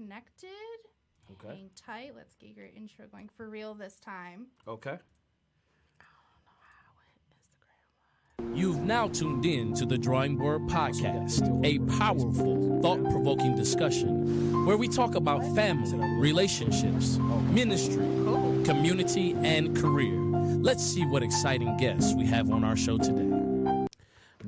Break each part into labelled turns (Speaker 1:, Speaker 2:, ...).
Speaker 1: connected.
Speaker 2: Okay.
Speaker 1: Hang tight. Let's get your intro going for real this time.
Speaker 2: Okay.
Speaker 3: You've now tuned in to the Drawing Board Podcast, a powerful, thought provoking discussion where we talk about family, relationships, ministry, community, and career. Let's see what exciting guests we have on our show today.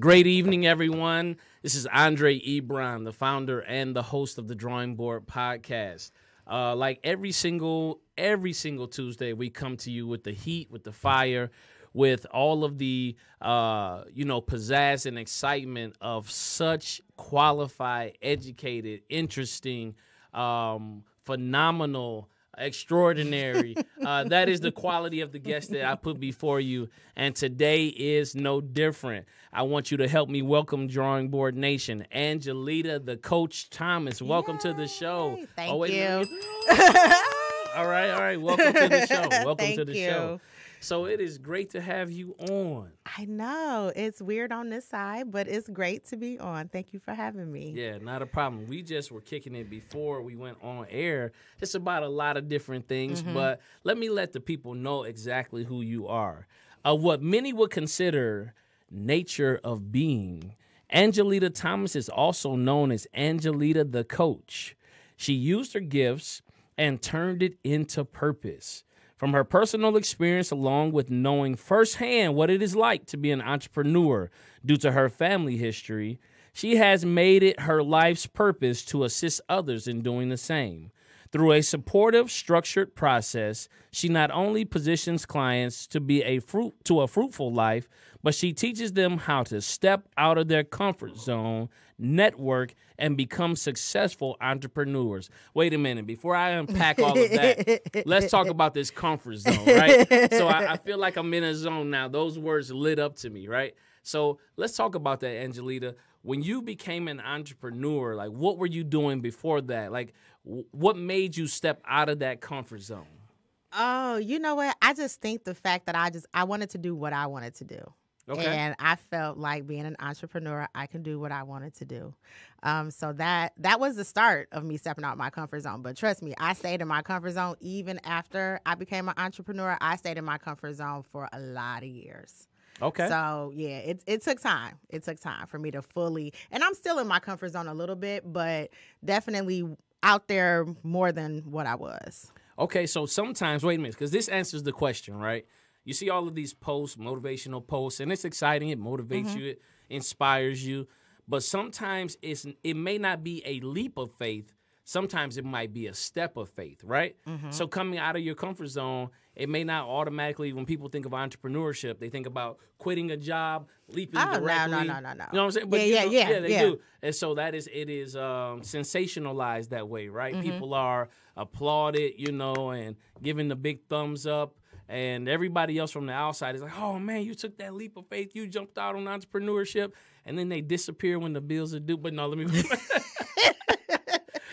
Speaker 3: Great evening, everyone. This is Andre Ebron, the founder and the host of the Drawing Board Podcast. Uh, like every single every single Tuesday, we come to you with the heat, with the fire, with all of the uh, you know pizzazz and excitement of such qualified, educated, interesting, um, phenomenal, extraordinary. uh, that is the quality of the guest that I put before you, and today is no different. I want you to help me welcome Drawing Board Nation, Angelita, the Coach Thomas. Welcome to the show.
Speaker 4: Thank
Speaker 3: Oh, wait,
Speaker 4: you.
Speaker 3: all right, all right. Welcome to the show. Welcome to the
Speaker 4: you.
Speaker 3: show. So it is great to have you on.
Speaker 4: I know it's weird on this side, but it's great to be on. Thank you for having me.
Speaker 3: Yeah, not a problem. We just were kicking it before we went on air, It's about a lot of different things. But let me let the people know exactly who you are. Uh, what many would consider nature of being, Angelita Thomas is also known as Angelita the Coach. She used her gifts and turned it into purpose. From her personal experience, along with knowing firsthand what it is like to be an entrepreneur due to her family history, she has made it her life's purpose to assist others in doing the same. Through a supportive, structured process, she not only positions clients to be a fruit to a fruitful life, but she teaches them how to step out of their comfort zone, network, and become successful entrepreneurs. Wait a minute, before I unpack all of that, let's talk about this comfort zone, right? So I, I feel like I'm in a zone now. Those words lit up to me, right? So let's talk about that, Angelita. When you became an entrepreneur, like what were you doing before that? Like w- what made you step out of that comfort zone?
Speaker 4: Oh, you know what? I just think the fact that I just I wanted to do what I wanted to do.
Speaker 3: Okay.
Speaker 4: And I felt like being an entrepreneur, I can do what I wanted to do. Um, so that that was the start of me stepping out my comfort zone. But trust me, I stayed in my comfort zone even after I became an entrepreneur. I stayed in my comfort zone for a lot of years.
Speaker 3: Okay.
Speaker 4: So yeah, it it took time. It took time for me to fully, and I'm still in my comfort zone a little bit, but definitely out there more than what I was.
Speaker 3: Okay, so sometimes, wait a minute, because this answers the question, right? You see all of these posts, motivational posts, and it's exciting. It motivates mm-hmm. you, it inspires you. But sometimes it's it may not be a leap of faith. Sometimes it might be a step of faith, right? Mm-hmm. So coming out of your comfort zone, it may not automatically. When people think of entrepreneurship, they think about quitting a job, leaping
Speaker 4: Oh, no, no, no, no, no.
Speaker 3: You know what I'm saying? But
Speaker 4: Yeah, yeah,
Speaker 3: know,
Speaker 4: yeah,
Speaker 3: they
Speaker 4: yeah.
Speaker 3: do. And so that is it is um, sensationalized that way, right? Mm-hmm. People are applauded, you know, and giving the big thumbs up. And everybody else from the outside is like, "Oh man, you took that leap of faith. You jumped out on entrepreneurship." And then they disappear when the bills are due. But no, let me.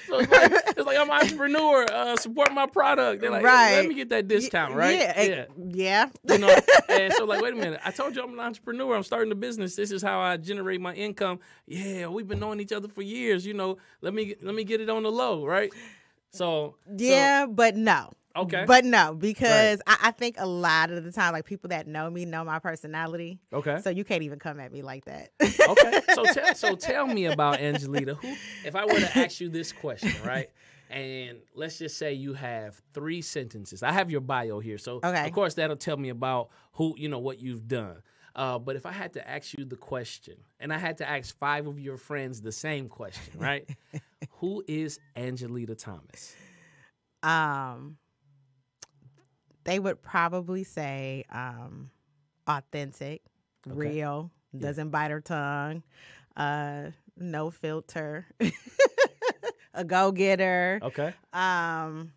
Speaker 3: so it's like, it's like I'm an entrepreneur. Uh, support my product. They're like,
Speaker 4: Right.
Speaker 3: let me get that discount, right?
Speaker 4: Yeah, eh, yeah.
Speaker 3: You know, and so like, wait a minute. I told you I'm an entrepreneur. I'm starting a business. This is how I generate my income. Yeah, we've been knowing each other for years. You know, let me let me get it on the low, right? So
Speaker 4: Yeah, but no.
Speaker 3: Okay.
Speaker 4: But no, because I, I think a lot of the time, like people that know me know my personality.
Speaker 3: So, okay.
Speaker 4: So you can't even come at me like that.
Speaker 3: okay. So tell so tell me about Angelita. Who, if I were to ask you this question, right? And let's just say you have three sentences. I have your bio here, so
Speaker 4: Okay.
Speaker 3: of course that'll tell me about who you know what you've done. Uh, but if I had to ask you the question, and I had to ask five of your friends the same question, right? who is Angelita Thomas?
Speaker 4: um, they would probably say um, authentic, real, doesn't bite her tongue, uh, no filter, a go getter.
Speaker 3: Okay.
Speaker 4: um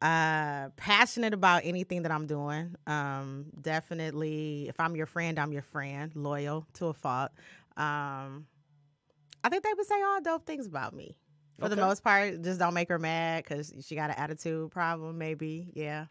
Speaker 4: uh passionate about anything that i'm doing. Um definitely if i'm your friend i'm your friend loyal to a fault. Um i think they would say all dope things about me. For the most part just don't make her mad because she got an attitude problem maybe. Yeah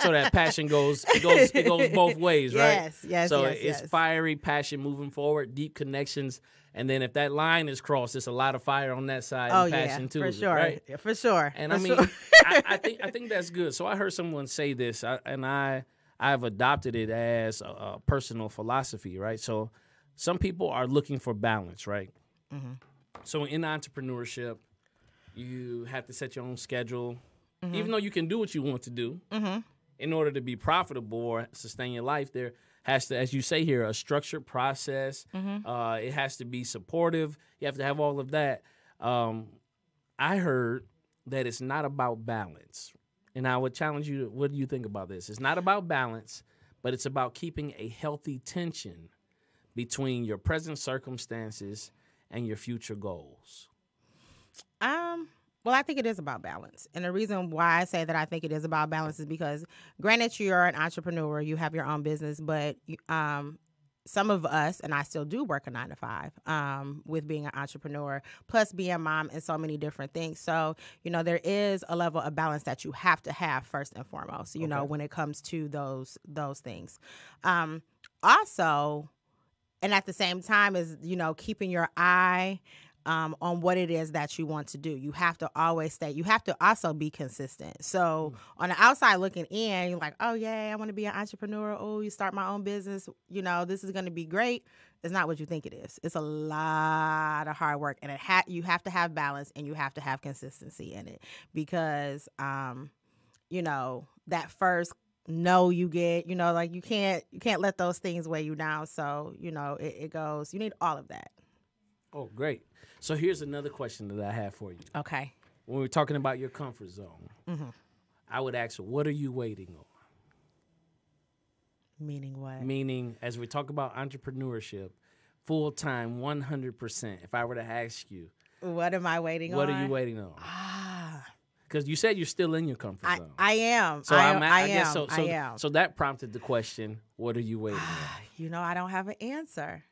Speaker 3: so that passion goes it goes it goes both ways, right?
Speaker 4: Yes, yes,
Speaker 3: So
Speaker 4: yes,
Speaker 3: it's
Speaker 4: yes.
Speaker 3: fiery passion moving forward, deep connections, and then if that line is crossed, it's a lot of fire on that side
Speaker 4: Oh
Speaker 3: and
Speaker 4: yeah,
Speaker 3: passion too,
Speaker 4: for sure,
Speaker 3: right?
Speaker 4: Yeah, for sure.
Speaker 3: And
Speaker 4: for
Speaker 3: I mean,
Speaker 4: sure.
Speaker 3: I, I think I think that's good. So I heard someone say this, and I I've adopted it as a, a personal philosophy, right? So some people are looking for balance, right?
Speaker 4: Mm-hmm.
Speaker 3: So in entrepreneurship, you have to set your own schedule,
Speaker 4: Mm-hmm.
Speaker 3: even though you can do what you want to do. In order to be profitable or sustain your life, there has to, as you say here, a structured process.
Speaker 4: Mm-hmm.
Speaker 3: Uh, it has to be supportive. You have to have all of that. Um, I heard that it's not about balance. And I would challenge you, what do you think about this? It's not about balance, but it's about keeping a healthy tension between your present circumstances and your future goals.
Speaker 4: Um, well, I think it is about balance. And the reason why I say that I think it is about balance is because, granted, you're an entrepreneur, you have your own business, but um, some of us, and I still do work a nine to five um, with being an entrepreneur, plus being a mom and so many different things. So, you know, there is a level of balance that you have to have first and foremost, you know, when it comes to those those things. Um, also, and at the same time is you know keeping your eye um, on what it is that you want to do. You have to always stay you have to also be consistent. So on the outside looking in you're like oh yeah i want to be an entrepreneur. Oh you start my own business. You know this is going to be great. It's not what you think it is. It's a lot of hard work and it ha- you have to have balance and you have to have consistency in it. Because um, you know that first no you get you know like you can't you can't let those things weigh you down. So you know it, it goes you need all of that.
Speaker 3: Oh, great. So here's another question that I have for you.
Speaker 4: okay
Speaker 3: When we're talking about your comfort zone, I would ask, what are you waiting on?
Speaker 4: meaning what
Speaker 3: Meaning, as we talk about entrepreneurship, full time, 100%. If I were to ask you,
Speaker 4: what am i waiting
Speaker 3: what
Speaker 4: on What
Speaker 3: are you waiting on?
Speaker 4: ah
Speaker 3: Because you said you're still in your comfort
Speaker 4: I,
Speaker 3: zone.
Speaker 4: I am
Speaker 3: so
Speaker 4: I,
Speaker 3: I'm,
Speaker 4: am, I,
Speaker 3: I guess
Speaker 4: am
Speaker 3: so. So,
Speaker 4: I am
Speaker 3: so that prompted the question, what are you waiting on?
Speaker 4: you know I don't have an answer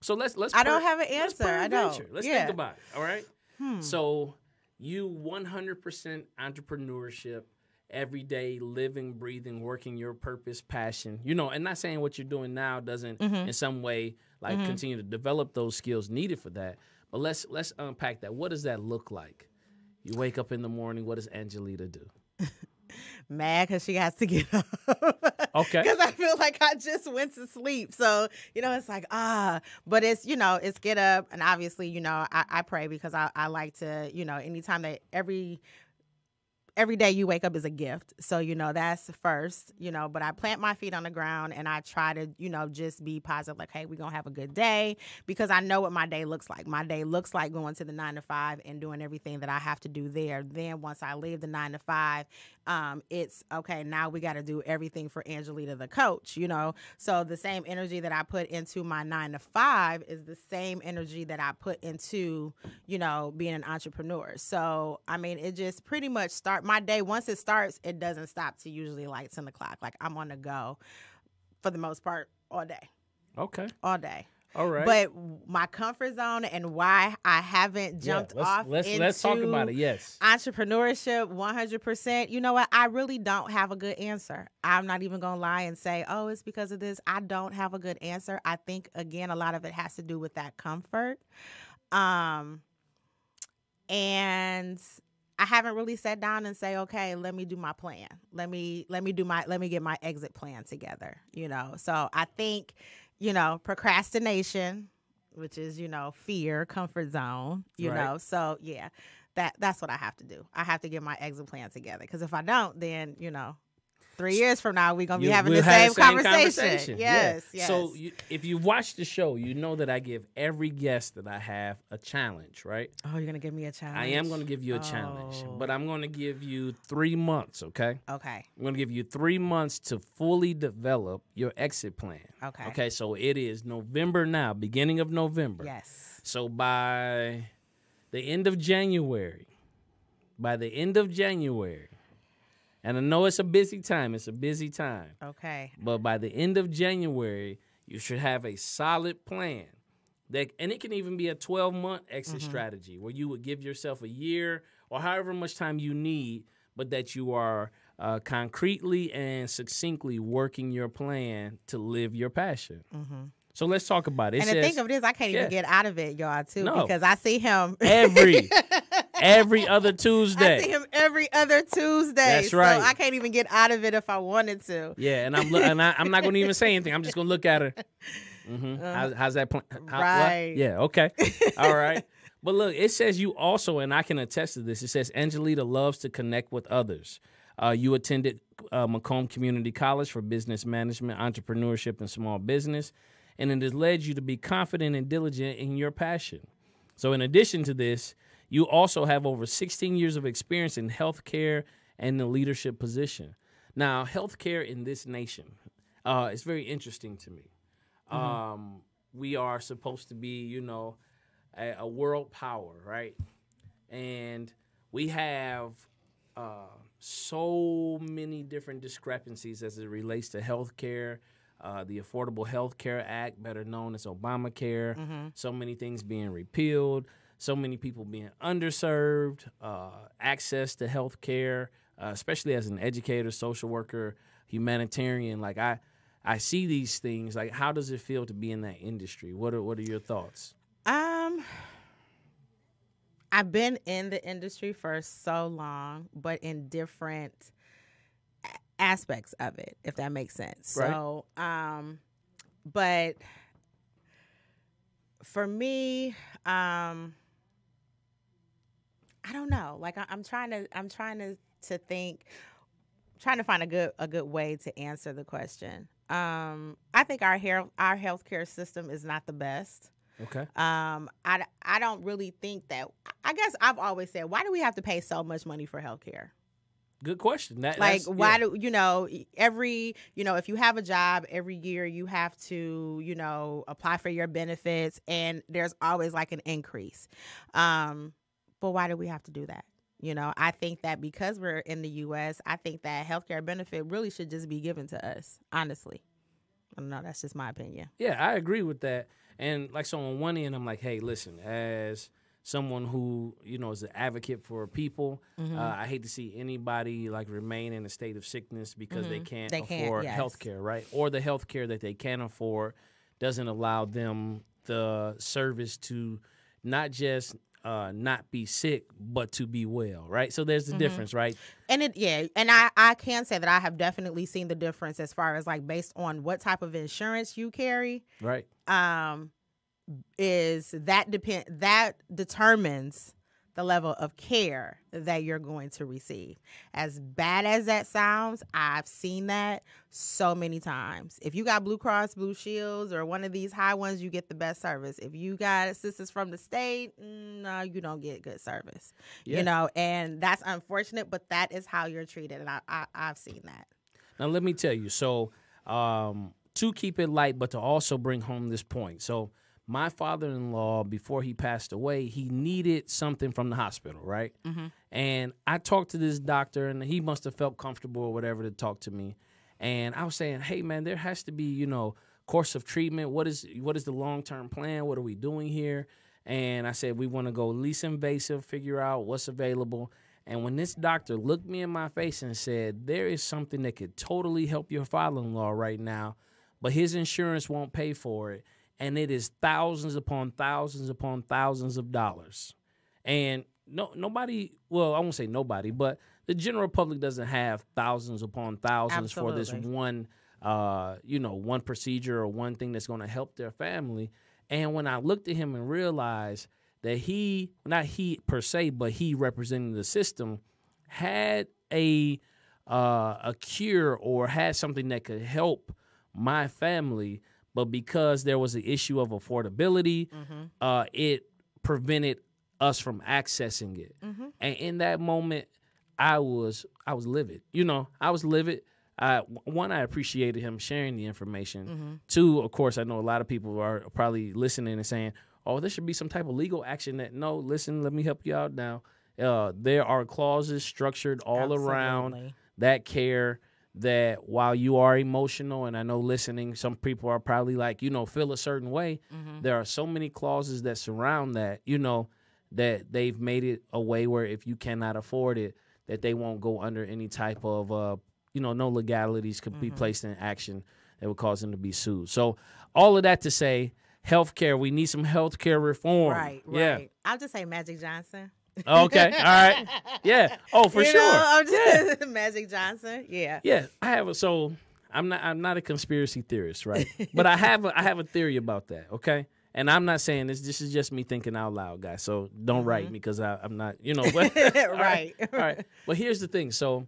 Speaker 3: So let's let's.
Speaker 4: I don't have an answer. I don't.
Speaker 3: Let's
Speaker 4: Yeah.
Speaker 3: think about it. All right.
Speaker 4: Hmm.
Speaker 3: So you 100% entrepreneurship, every day, living, breathing, working your purpose, passion. You know, and not saying what you're doing now doesn't
Speaker 4: Mm-hmm.
Speaker 3: in some way like continue to develop those skills needed for that. But let's let's unpack that. What does that look like? You wake up in the morning. What does Angelita do?
Speaker 4: mad because she has to get up
Speaker 3: Okay.
Speaker 4: because I feel like I just went to sleep. So, you know, it's like, ah, but it's, you know, it's get up. And obviously, you know, I, I pray because I, I like to, you know, anytime that every, every day you wake up is a gift. So, you know, that's first, you know, but I plant my feet on the ground and I try to, you know, just be positive, like, hey, we're going to have a good day because I know what my day looks like. My day looks like going to the nine to five and doing everything that I have to do there. Then once I leave the nine to five, um, it's okay, now we got to do everything for Angelita, the coach, you know? So the same energy that I put into my nine to five is the same energy that I put into, you know, being an entrepreneur. So, I mean, it just pretty much start my day. Once it starts, it doesn't stop to usually like 10 o'clock. Like I'm on the go for the most part all day,
Speaker 3: Okay.
Speaker 4: all day.
Speaker 3: All right.
Speaker 4: But my comfort zone and why I haven't
Speaker 3: Yeah,
Speaker 4: jumped
Speaker 3: let's,
Speaker 4: off
Speaker 3: Let's
Speaker 4: into
Speaker 3: let's talk about it. Yes.
Speaker 4: entrepreneurship 100% you know what i really don't have a good answer i'm not even gonna lie and say oh it's because of this i don't have a good answer i think again a lot of it has to do with that comfort um and i haven't really sat down and say okay let me do my plan. Let me let me do my let me get my exit plan together you know? So i think you know procrastination which is you know fear comfort zone you
Speaker 3: Right.
Speaker 4: know? So yeah that that's what i have to do. I have to get my exit plan together because if i don't then you know three years from now we're gonna be
Speaker 3: You-
Speaker 4: having
Speaker 3: we'll
Speaker 4: the
Speaker 3: have
Speaker 4: same, conversation.
Speaker 3: Yeah.
Speaker 4: yes yes
Speaker 3: So you, if you watch the show, you know that I give every guest that I have a challenge, right?
Speaker 4: oh you're gonna give me a challenge
Speaker 3: I am going to give you a challenge,
Speaker 4: Oh.
Speaker 3: but I'm going to give you three months, okay?
Speaker 4: okay
Speaker 3: I'm going to give you three months to fully develop your exit plan.
Speaker 4: Okay.
Speaker 3: Okay, so it is November now, beginning of November.
Speaker 4: yes
Speaker 3: So by the end of January, by the end of January, and I know it's a busy time, it's a busy time.
Speaker 4: okay
Speaker 3: But by the end of January, you should have a solid plan. That and it can even be a 12 month exit strategy where you would give yourself a year or however much time you need, but that you are uh, concretely and succinctly working your plan to live your passion. So let's talk about it. It
Speaker 4: Mm-hmm. and the
Speaker 3: says
Speaker 4: thing of it is, I can't
Speaker 3: Yeah.
Speaker 4: even get out of it, y'all, too,
Speaker 3: No.
Speaker 4: because I see him
Speaker 3: every every other Tuesday.
Speaker 4: I see him every other Tuesday.
Speaker 3: That's
Speaker 4: so
Speaker 3: right.
Speaker 4: I can't even get out of it if I wanted to.
Speaker 3: Yeah, and I'm and I, I'm not going to even say anything. I'm just going to look at her. hmm How, how's that plan? how- what?
Speaker 4: Right.
Speaker 3: Yeah. Okay. All right. But look, it says you also, and I can attest to this. It says Angelita loves to connect with others. Uh, you attended uh, Macomb Community College for Business Management, Entrepreneurship, and Small Business, and it has led you to be confident and diligent in your passion. So, in addition to this, you also have over 16 years of experience in healthcare and the leadership position. Now, healthcare in this nation uh, is very interesting to me. Um, we are supposed to be, you know, a, a world power, right? And we have uh, so many different discrepancies as it relates to healthcare. Uh, the Affordable Health Care Act, better known as Obamacare, so many things being repealed, so many people being underserved, uh, access to health care, uh, especially as an educator, social worker, humanitarian. Like I, I see these things. Like, how does it feel to be in that industry? What are What are your thoughts?
Speaker 4: Um, I've been in the industry for so long, but in different aspects of it, if that makes sense.
Speaker 3: Right.
Speaker 4: So, um, but for me, um, I don't know. Like I, I'm trying to, I'm trying to to think, trying to find a good a good way to answer the question. Um, I think our hair our healthcare system is not the best.
Speaker 3: Okay.
Speaker 4: Um, I, I don't really think that. I guess I've always said, why do we have to pay so much money for healthcare?
Speaker 3: Good question. That,
Speaker 4: Like, why
Speaker 3: yeah.
Speaker 4: do you know every you know if you have a job every year you have to you know apply for your benefits and there's always like an increase. Um, but why do we have to do that? You know, I think that because we're in the U.S., I think that healthcare benefit really should just be given to us. Honestly, I don't know. That's just my opinion.
Speaker 3: Yeah, I agree with that. And like so on one end, I'm like, hey, listen, as someone who you know is an advocate for people,
Speaker 4: Mm-hmm.
Speaker 3: uh, I hate to see anybody like remain in a state of sickness because they can't
Speaker 4: Mm-hmm. They can't,
Speaker 3: afford
Speaker 4: yes.
Speaker 3: health care, right? Or the health care that they can afford doesn't allow them the service to not just uh, not be sick, but to be well, right? So there's the
Speaker 4: Mm-hmm.
Speaker 3: difference, right?
Speaker 4: And it yeah, and I I can say that I have definitely seen the difference as far as like based on what type of insurance you carry.
Speaker 3: Right.
Speaker 4: Um, is that depend that determines the level of care that you're going to receive. As bad as that sounds, I've seen that so many times. If you got Blue Cross Blue Shields or one of these high ones, you get the best service. If you got assistance from the state, mm, no, you don't get good service.
Speaker 3: Yeah.
Speaker 4: You know, and that's unfortunate, but that is how you're treated, and I, I I've seen that.
Speaker 3: Now let me tell you. So um, to keep it light, but to also bring home this point. So my father-in-law, before he passed away, he needed something from the hospital, right? Mm-hmm. And I talked to this doctor, and he must have felt comfortable or whatever to talk to me. And I was saying, hey man, there has to be, you know, course of treatment. What is what is the long-term plan? What are we doing here? And I said we want to go least invasive, figure out what's available. And when this doctor looked me in my face and said, There is something that could totally help your father in law right now, but his insurance won't pay for it. And it is thousands upon thousands upon thousands of dollars. And no nobody well, I won't say nobody, but the general public doesn't have thousands upon thousands for this one uh, you know, one procedure or one thing that's gonna help their family. And when I looked at him and realized that he, not he per se, but he representing the system, had a uh, a cure or had something that could help my family, but because there was an issue of affordability, uh, it prevented us from accessing it. And in that moment, I was I was livid. You know, I was livid. I, one, I appreciated him sharing the information. Two, of course, I know a lot of people are probably listening and saying, "Oh, there should be some type of legal action." That no, listen, let me help you out now. Uh, there are clauses structured all around that care. That while you are emotional, and I know listening, some people are probably like, you know, feel a certain way. There are so many clauses that surround that, you know, that they've made it a way where if you cannot afford it, that they won't go under any type of uh, you know, no legalities could be
Speaker 4: Mm-hmm.
Speaker 3: placed in action that would cause them to be sued. So all of that to say, healthcare, we need some healthcare reform.
Speaker 4: Right,
Speaker 3: Yeah.
Speaker 4: right. I'll just say Magic Johnson.
Speaker 3: Okay. All right. Yeah. Oh, for
Speaker 4: You
Speaker 3: sure.
Speaker 4: know, I'm
Speaker 3: yeah.
Speaker 4: just Magic Johnson. Yeah.
Speaker 3: Yeah. I have a so I'm not I'm not a conspiracy theorist, right? but I have a I have a theory about that, okay? And I'm not saying this. This is just me thinking out loud, guys. So don't write me because I'm not, you know. But,
Speaker 4: Mm-hmm. Right.
Speaker 3: All right. But here's the thing. So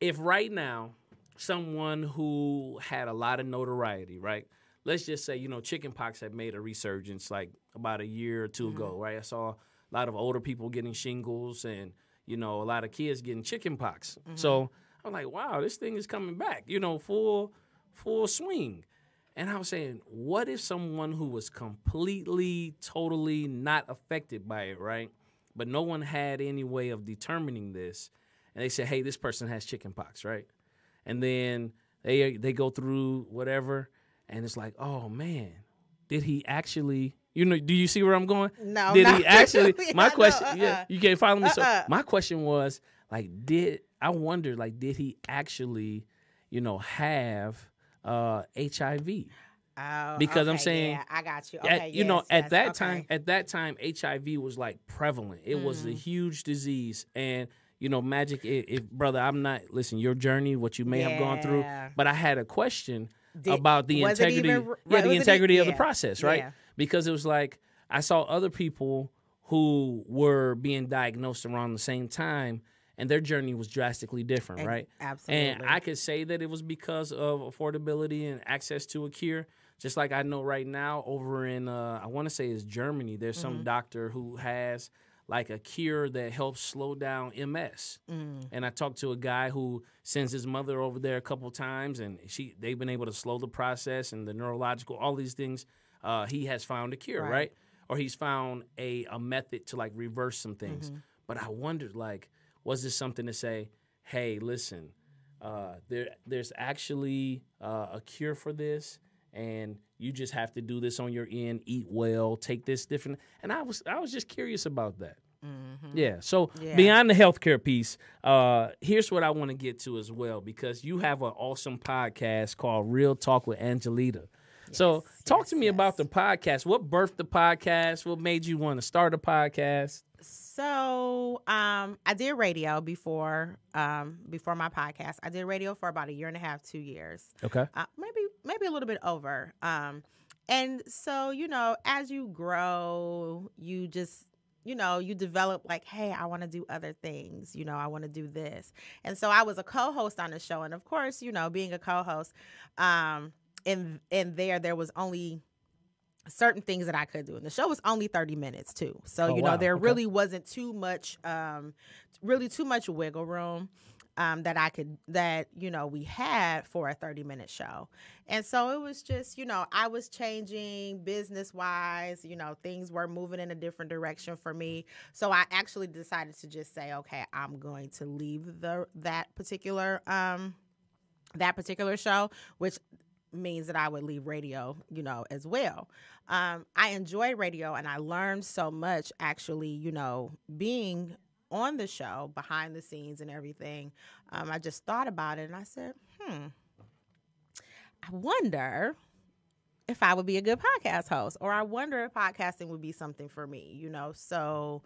Speaker 3: if right now someone who had a lot of notoriety, right? Let's just say, you know, chickenpox had made a resurgence like about a year or 2 ago, right? I saw a lot of older people getting shingles and, you know, a lot of kids getting chickenpox. Mm-hmm. So I'm like, wow, this thing is coming back, you know, full full swing. And I was saying, what if someone who was completely, totally not affected by it, right? But no one had any way of determining this. And they said, hey, this person has chickenpox, right? And then they they go through whatever, and it's like, oh man, did he actually? You know, do you see where I'm going?
Speaker 4: No,
Speaker 3: Did
Speaker 4: not
Speaker 3: he actually? My
Speaker 4: No,
Speaker 3: question, yeah,
Speaker 4: uh-uh.
Speaker 3: you can't follow me. So
Speaker 4: Uh-uh.
Speaker 3: my question was like, did I wonder like, did he actually, you know, have uh HIV?
Speaker 4: Oh,
Speaker 3: Because I'm saying-
Speaker 4: yeah, I got you.
Speaker 3: At-
Speaker 4: Okay,
Speaker 3: you know, at
Speaker 4: yes,
Speaker 3: that
Speaker 4: okay.
Speaker 3: time, at that time, HIV was like prevalent. It was
Speaker 4: Mm.
Speaker 3: a huge disease, and you know, magic. If, if brother, I'm not listen. Your journey, what you may have gone through, but I had a question
Speaker 4: Did-
Speaker 3: about the
Speaker 4: was it
Speaker 3: integrity,
Speaker 4: even
Speaker 3: yeah, the
Speaker 4: was it
Speaker 3: integrity of the process, right? Because it was like I saw other people who were being diagnosed around the same time. And their journey was drastically different,
Speaker 4: Ex-
Speaker 3: right?
Speaker 4: absolutely.
Speaker 3: And I could say that it was because of affordability and access to a cure. Just like I know right now over in uh, I want to say it's Germany, there's
Speaker 4: Mm-hmm.
Speaker 3: some doctor who has like a cure that helps slow down MS.
Speaker 4: Mm.
Speaker 3: And I talked to a guy who sends his mother over there a couple times, and she they've been able to slow the process and the neurological all these things. Uh, he has found a cure, right.
Speaker 4: Right.
Speaker 3: Or he's found a a method to like reverse some things.
Speaker 4: Mm-hmm.
Speaker 3: But I wondered like, was this something to say? Hey, listen, uh, there there's actually uh, a cure for this and you just have to do this on your end eat well take this different and i was i was just curious about that yeah so
Speaker 4: Mm-hmm. Yeah.
Speaker 3: beyond the healthcare piece uh here's what i want to get to as well because you have an awesome podcast called real talk with angelita so talk to me about the podcast what birthed the podcast what made you want to start a podcast
Speaker 4: So, um, I did radio before, um, before my podcast. I did radio for about a year and a half, two years,
Speaker 3: okay
Speaker 4: uh, maybe, maybe a little bit over. Um, and so, you know, as you grow, you just, you know, you develop like, hey, I want to do other things. You know, I want to do this. And so, I was a co-host on the show, and of course, you know, being a co-host, um, in in there, there was only certain things that I could do. And the show was only 30 minutes too. So,
Speaker 3: Oh,
Speaker 4: you know,
Speaker 3: wow.
Speaker 4: there
Speaker 3: Okay.
Speaker 4: really wasn't too much um really too much wiggle room um that I could that, you know, we had for a 30 minute show. And so it was just, you know, I was changing business wise, you know, things were moving in a different direction for me. So I actually decided to just say, okay, I'm going to leave the that particular um that particular show, which means that I would leave radio, you know, as well. Um, I enjoy radio and I learned so much actually, you know, being on the show behind the scenes and everything. Um, I just thought about it and I said, hmm, I wonder if I would be a good podcast host or I wonder if podcasting would be something for me, you know. So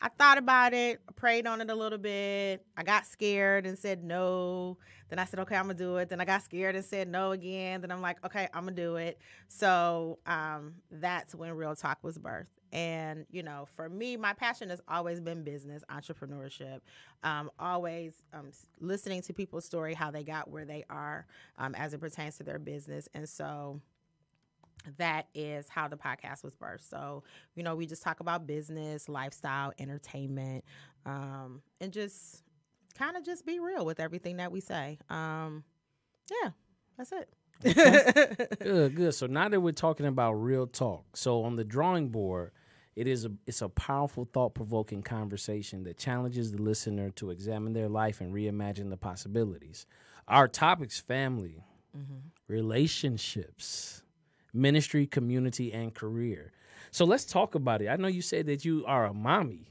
Speaker 4: I thought about it, prayed on it a little bit. I got scared and said no. Then I said, okay, I'm gonna do it. Then I got scared and said no again. Then I'm like, okay, I'm gonna do it. So um, that's when Real Talk was birthed. And you know, for me, my passion has always been business, entrepreneurship. Um, always um, listening to people's story, how they got where they are, um, as it pertains to their business. And so that is how the podcast was birthed. So, you know, we just talk about business, lifestyle, entertainment, um, and just kind of just be real with everything that we say. Um, yeah, that's it.
Speaker 3: Good, good. So now that we're talking about real talk, so on the drawing board, it is a it's a powerful, thought provoking conversation that challenges the listener to examine their life and reimagine the possibilities. Our topics: family, relationships, ministry, community, and career. So let's talk about it. I know you said that you are a mommy.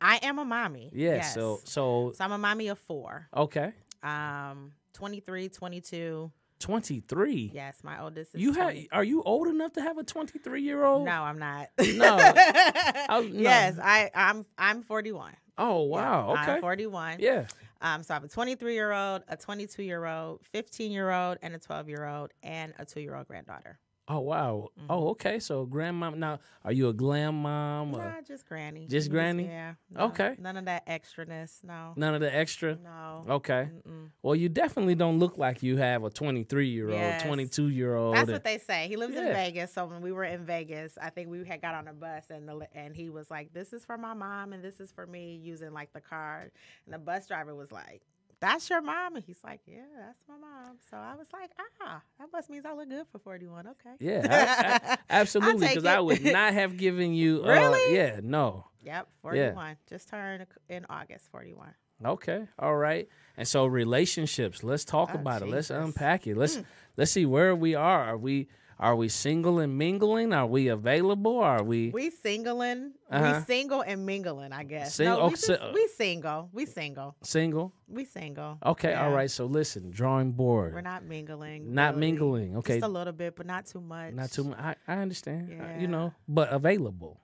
Speaker 4: I am a mommy.
Speaker 3: Yeah.
Speaker 4: yes.
Speaker 3: So so
Speaker 4: so I'm a mommy of four.
Speaker 3: okay.
Speaker 4: Um, 23, 22.
Speaker 3: Twenty three.
Speaker 4: Yes, my oldest is
Speaker 3: You have are you old enough to have a twenty three year old?
Speaker 4: No, I'm not.
Speaker 3: No. I- no.
Speaker 4: Yes, I I'm I'm 41.
Speaker 3: Oh wow.
Speaker 4: Yeah,
Speaker 3: Okay.
Speaker 4: I'm 41.
Speaker 3: Yeah.
Speaker 4: Um, so I have a 23 year old, a 22 year old, 15 year old, and a 12 year old, and a two year old granddaughter.
Speaker 3: Oh wow.
Speaker 4: Mhm.
Speaker 3: Oh okay. So grandma. Now, are you a glam mom? Or
Speaker 4: Nah, just granny.
Speaker 3: Just granny?
Speaker 4: Yeah. no,
Speaker 3: Okay.
Speaker 4: None of that extraness. No.
Speaker 3: none of the extra?
Speaker 4: No.
Speaker 3: Okay.
Speaker 4: Mm-mm.
Speaker 3: Well, you definitely don't look like you have a 23 year old, 22 year old.
Speaker 4: That's what they say. He lives
Speaker 3: Yeah.
Speaker 4: in Vegas, so when we were in Vegas, I think we had got on a bus and the and he was like, "This is for my mom and this is for me," using like the card. And the bus driver was like, "That's your mom," and he's like, "Yeah, that's my mom." So I was like, "Ah, that must means I look good for 41." Okay.
Speaker 3: Yeah, I- I- absolutely. Because I would not have given you. Uh,
Speaker 4: Really?
Speaker 3: Yeah. No.
Speaker 4: Yep, 41. Just turned in August, 41.
Speaker 3: Okay. All right. And so relationships. Let's talk
Speaker 4: Oh,
Speaker 3: about it. Let's
Speaker 4: Mm.
Speaker 3: unpack it. Let's let's see where we are. Are we are we single and mingling? Are we available? Are we?
Speaker 4: We singling,
Speaker 3: Uh-huh.
Speaker 4: we single and mingling, I guess.
Speaker 3: Sing-
Speaker 4: no,
Speaker 3: oh,
Speaker 4: we,
Speaker 3: si-
Speaker 4: just- we single, we single,
Speaker 3: single.
Speaker 4: we single.
Speaker 3: Okay. All
Speaker 4: Yeah.
Speaker 3: right. So listen, drawing board.
Speaker 4: We're not mingling.
Speaker 3: Not
Speaker 4: really.
Speaker 3: mingling. Okay.
Speaker 4: Just a little bit, but not too much.
Speaker 3: Not too much. I, I understand. uh,
Speaker 4: Yeah.
Speaker 3: you know, but available.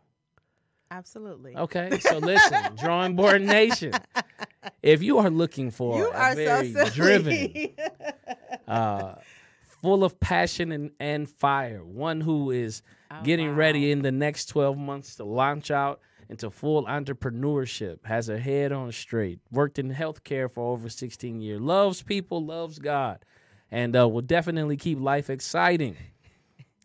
Speaker 4: Absolutely.
Speaker 3: Okay. So listen, drawing board nation. If you are looking for
Speaker 4: You
Speaker 3: a
Speaker 4: are
Speaker 3: very
Speaker 4: so
Speaker 3: driven, uh, full of passion and, and fire, one who is
Speaker 4: Oh,
Speaker 3: getting
Speaker 4: wow.
Speaker 3: ready in the next 12 months to launch out into full entrepreneurship, has her head on straight, worked in healthcare for over 16 years, loves people, loves God, and uh, will definitely keep life exciting.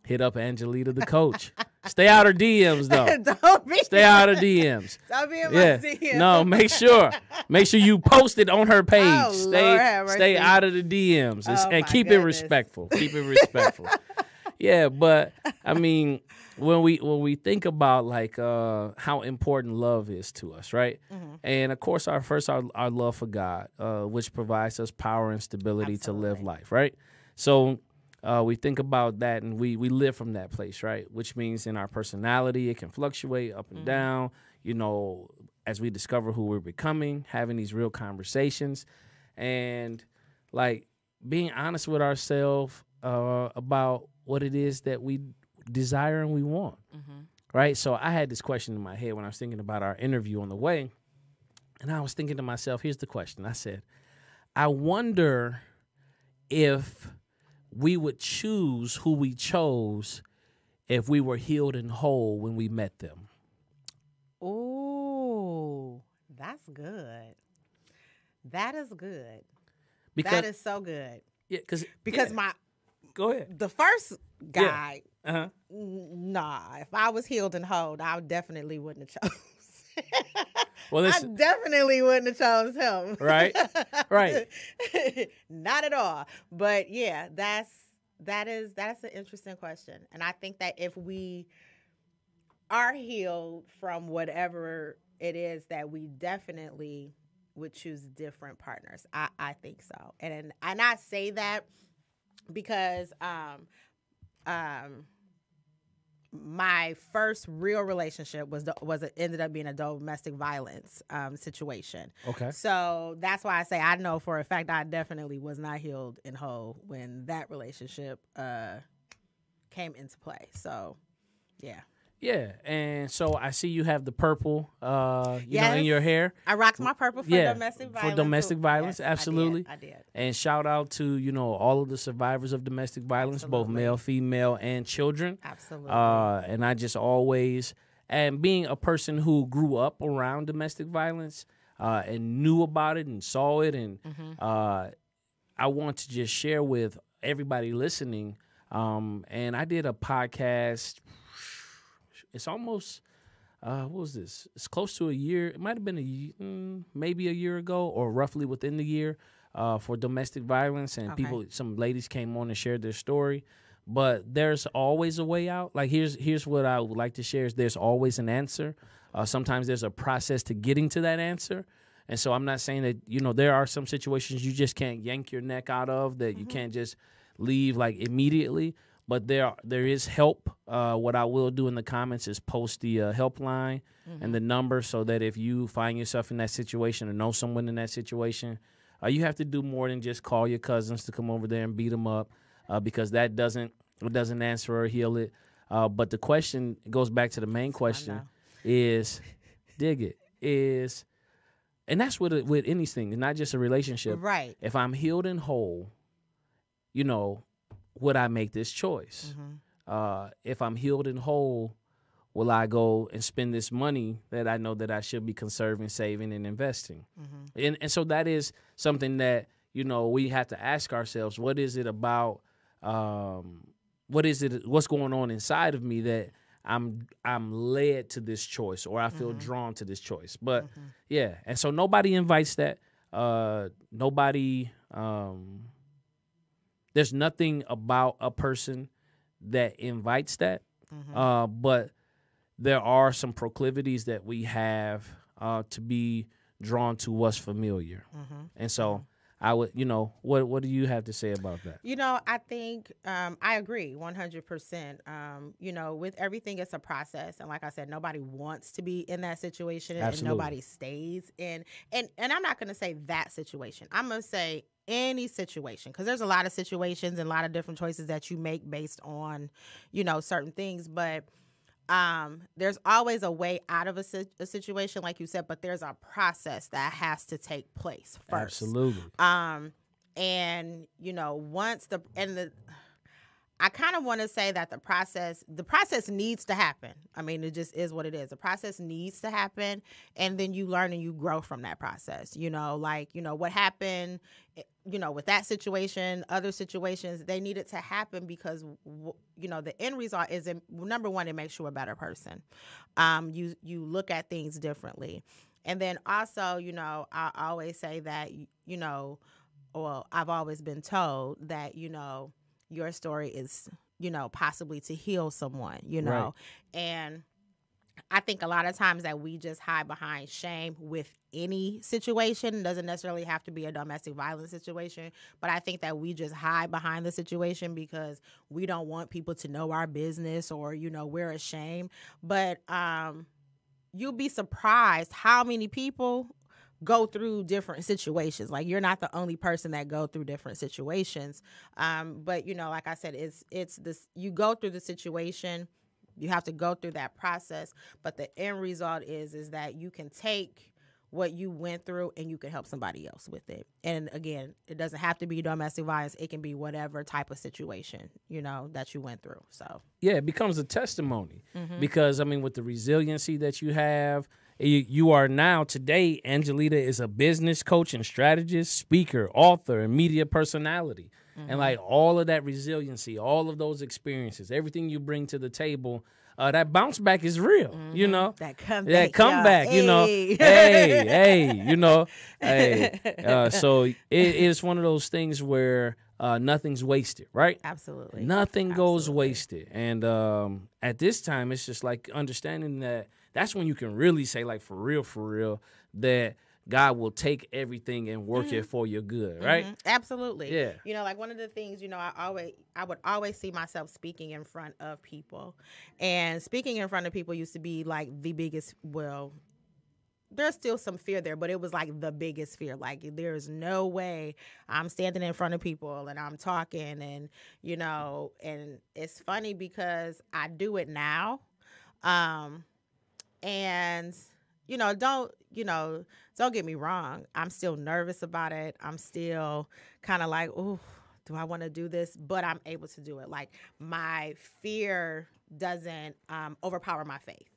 Speaker 3: Hit up Angelita, the coach. Stay out of DMs, though.
Speaker 4: don't be
Speaker 3: Stay out of DMs.
Speaker 4: Don't be in my
Speaker 3: Yeah. No, make sure. Make sure you post it on her page.
Speaker 4: Oh,
Speaker 3: stay stay out of the DMs and,
Speaker 4: Oh,
Speaker 3: and keep it respectful. Keep it respectful. yeah, but I mean, when we when we think about like uh how important love is to us, right?
Speaker 4: Mm-hmm.
Speaker 3: And of course our first our, our love for God, uh, which provides us power and stability to live life, right? So uh, we think about that and we, we live from that place, right? Which means in our personality, it can fluctuate up and
Speaker 4: Mm-hmm.
Speaker 3: down, you know, as we discover who we're becoming, having these real conversations, and like being honest with ourselves uh, about what it is that we desire and we want,
Speaker 4: Mhm.
Speaker 3: right? So I had this question in my head when I was thinking about our interview on the way, and I was thinking to myself, here's the question. I said, I wonder if we would choose who we chose if we were healed and whole when we met them.
Speaker 4: Oh, that's good. That is good.
Speaker 3: Because
Speaker 4: that is so good.
Speaker 3: yeah, cause,
Speaker 4: Because
Speaker 3: yeah,
Speaker 4: my
Speaker 3: go ahead.
Speaker 4: the first guy,
Speaker 3: Uh-huh.
Speaker 4: nah, if I was healed and whole, I definitely wouldn't have chose.
Speaker 3: Well,
Speaker 4: I definitely wouldn't have chose him.
Speaker 3: Right, right.
Speaker 4: Not at all. But yeah, that's that is that's an interesting question. And I think that if we are healed from whatever it is that we definitely would choose different partners. I, I think so. And and I say that because um um my first real relationship was the, was it ended up being a domestic violence um, situation.
Speaker 3: Okay.
Speaker 4: So that's why I say I know for a fact I definitely was not healed and whole when that relationship uh, came into play. So yeah,
Speaker 3: Yeah, and so I see you have the purple, uh, you know, in your hair.
Speaker 4: I rocked my purple for
Speaker 3: Yeah,
Speaker 4: domestic violence.
Speaker 3: for
Speaker 4: domestic
Speaker 3: violence,
Speaker 4: Yes, I did.
Speaker 3: absolutely.
Speaker 4: I did.
Speaker 3: And shout out to you know all of the survivors of domestic violence, both male, female, and children.
Speaker 4: Absolutely.
Speaker 3: Uh, and I just always, and being a person who grew up around domestic violence uh, and knew about it and saw it, and
Speaker 4: Mhm.
Speaker 3: uh, I want to just share with everybody listening. Um, and I did a podcast. It's almost. Uh, what was this? It's close to a year. It might have been a mm, maybe a year ago, or roughly within the year, uh, for domestic violence. And
Speaker 4: Okay.
Speaker 3: people, some ladies came on and shared their story but there's always a way out. Like here's here's what I would like to share is there's always an answer. Uh, sometimes there's a process to getting to that answer. And so I'm not saying that you know there are some situations you just can't yank your neck out of that you can't just leave like immediately. But there there is help. Uh, what I will do in the comments is post the uh, helpline and the number so that if you find yourself in that situation or know someone in that situation, uh, you have to do more than just call your cousins to come over there and beat them up uh, because that doesn't it doesn't answer or heal it. Uh, but the question goes back to the main question is dig it is and that's with with anything not just a relationship
Speaker 4: Right.
Speaker 3: if i'm healed and whole you know would i make this choice?
Speaker 4: Mm-hmm.
Speaker 3: uh, if i'm healed and whole will i go and spend this money that i know that i should be conserving saving and investing?
Speaker 4: Mm-hmm.
Speaker 3: and, and so that is something that you know we have to ask ourselves what is it about um, what is it what's going on inside of me that i'm i'm led to this choice or i feel drawn to this choice? But yeah and so nobody invites that. Uh nobody um there's nothing about a person that invites that uh but there are some proclivities that we have uh to be drawn to what's familiar and so i would you know what what do you have to say about that
Speaker 4: You know, I think um, I agree 100%. Um, you know, with everything, it's a process. And like I said, nobody wants to be in that situation and nobody stays in. And, and I'm not going to say that situation. I'm going to say any situation because there's a lot of situations and a lot of different choices that you make based on, you know, certain things. But um, there's always a way out of a, si- a situation, like you said, but there's a process that has to take place first
Speaker 3: absolutely
Speaker 4: um and you know once the and the i kind of want to say that the process the process needs to happen. I mean it just is what it is. The process needs to happen and then you learn and you grow from that process you know? Like you know what happened eh, you know with that situation other situations they needed to happen because you know the end result is number one it makes you a better person. Um you you look at things differently. And then also you know i always say that you know well i've always been told that you know your story is you know possibly to heal someone you know and I think a lot of times that we just hide behind shame with any situation. It doesn't necessarily have to be a domestic violence situation, but I think that we just hide behind the situation because we don't want people to know our business or you know we're ashamed. But um, you'll be surprised how many people go through different situations. Like you're not the only person that go through different situations. Um but you know like i said it's it's this you go through the situation you have to go through that process. But the end result is is that you can take what you went through and you can help somebody else with it. And again it doesn't have to be domestic violence. It can be whatever type of situation you know that you went through. So
Speaker 3: yeah, it becomes a testimony because I mean, with the resiliency that you have, you, are now today. Angelita is a business coach and strategist, speaker, author, and media personality, and like all of that resiliency, all of those experiences, everything you bring to the table. Uh, that bounce back is real, you know.
Speaker 4: that comeback
Speaker 3: that comeback, you know.
Speaker 4: Hey.
Speaker 3: Hey, you know. Hey, uh, so it is one of those things where uh, nothing's wasted, right?
Speaker 4: absolutely
Speaker 3: Nothing goes wasted. And um, at this time, it's just like understanding that that's when you can really say, like, for real, for real, that God will take everything and work it for your good, right?
Speaker 4: Mhm. Absolutely.
Speaker 3: Yeah.
Speaker 4: You know, like one of the things, you know, I always I would always see myself speaking in front of people. And speaking in front of people used to be like the biggest well, there's still some fear there, but it was like the biggest fear. Like there's no way I'm standing in front of people and I'm talking and you know, and it's funny because I do it now. Um and you know, don't, you know, don't get me wrong. I'm still nervous about it. I'm still kind of like, oh, do I want to do this? But I'm able to do it. Like my fear doesn't um, overpower my faith.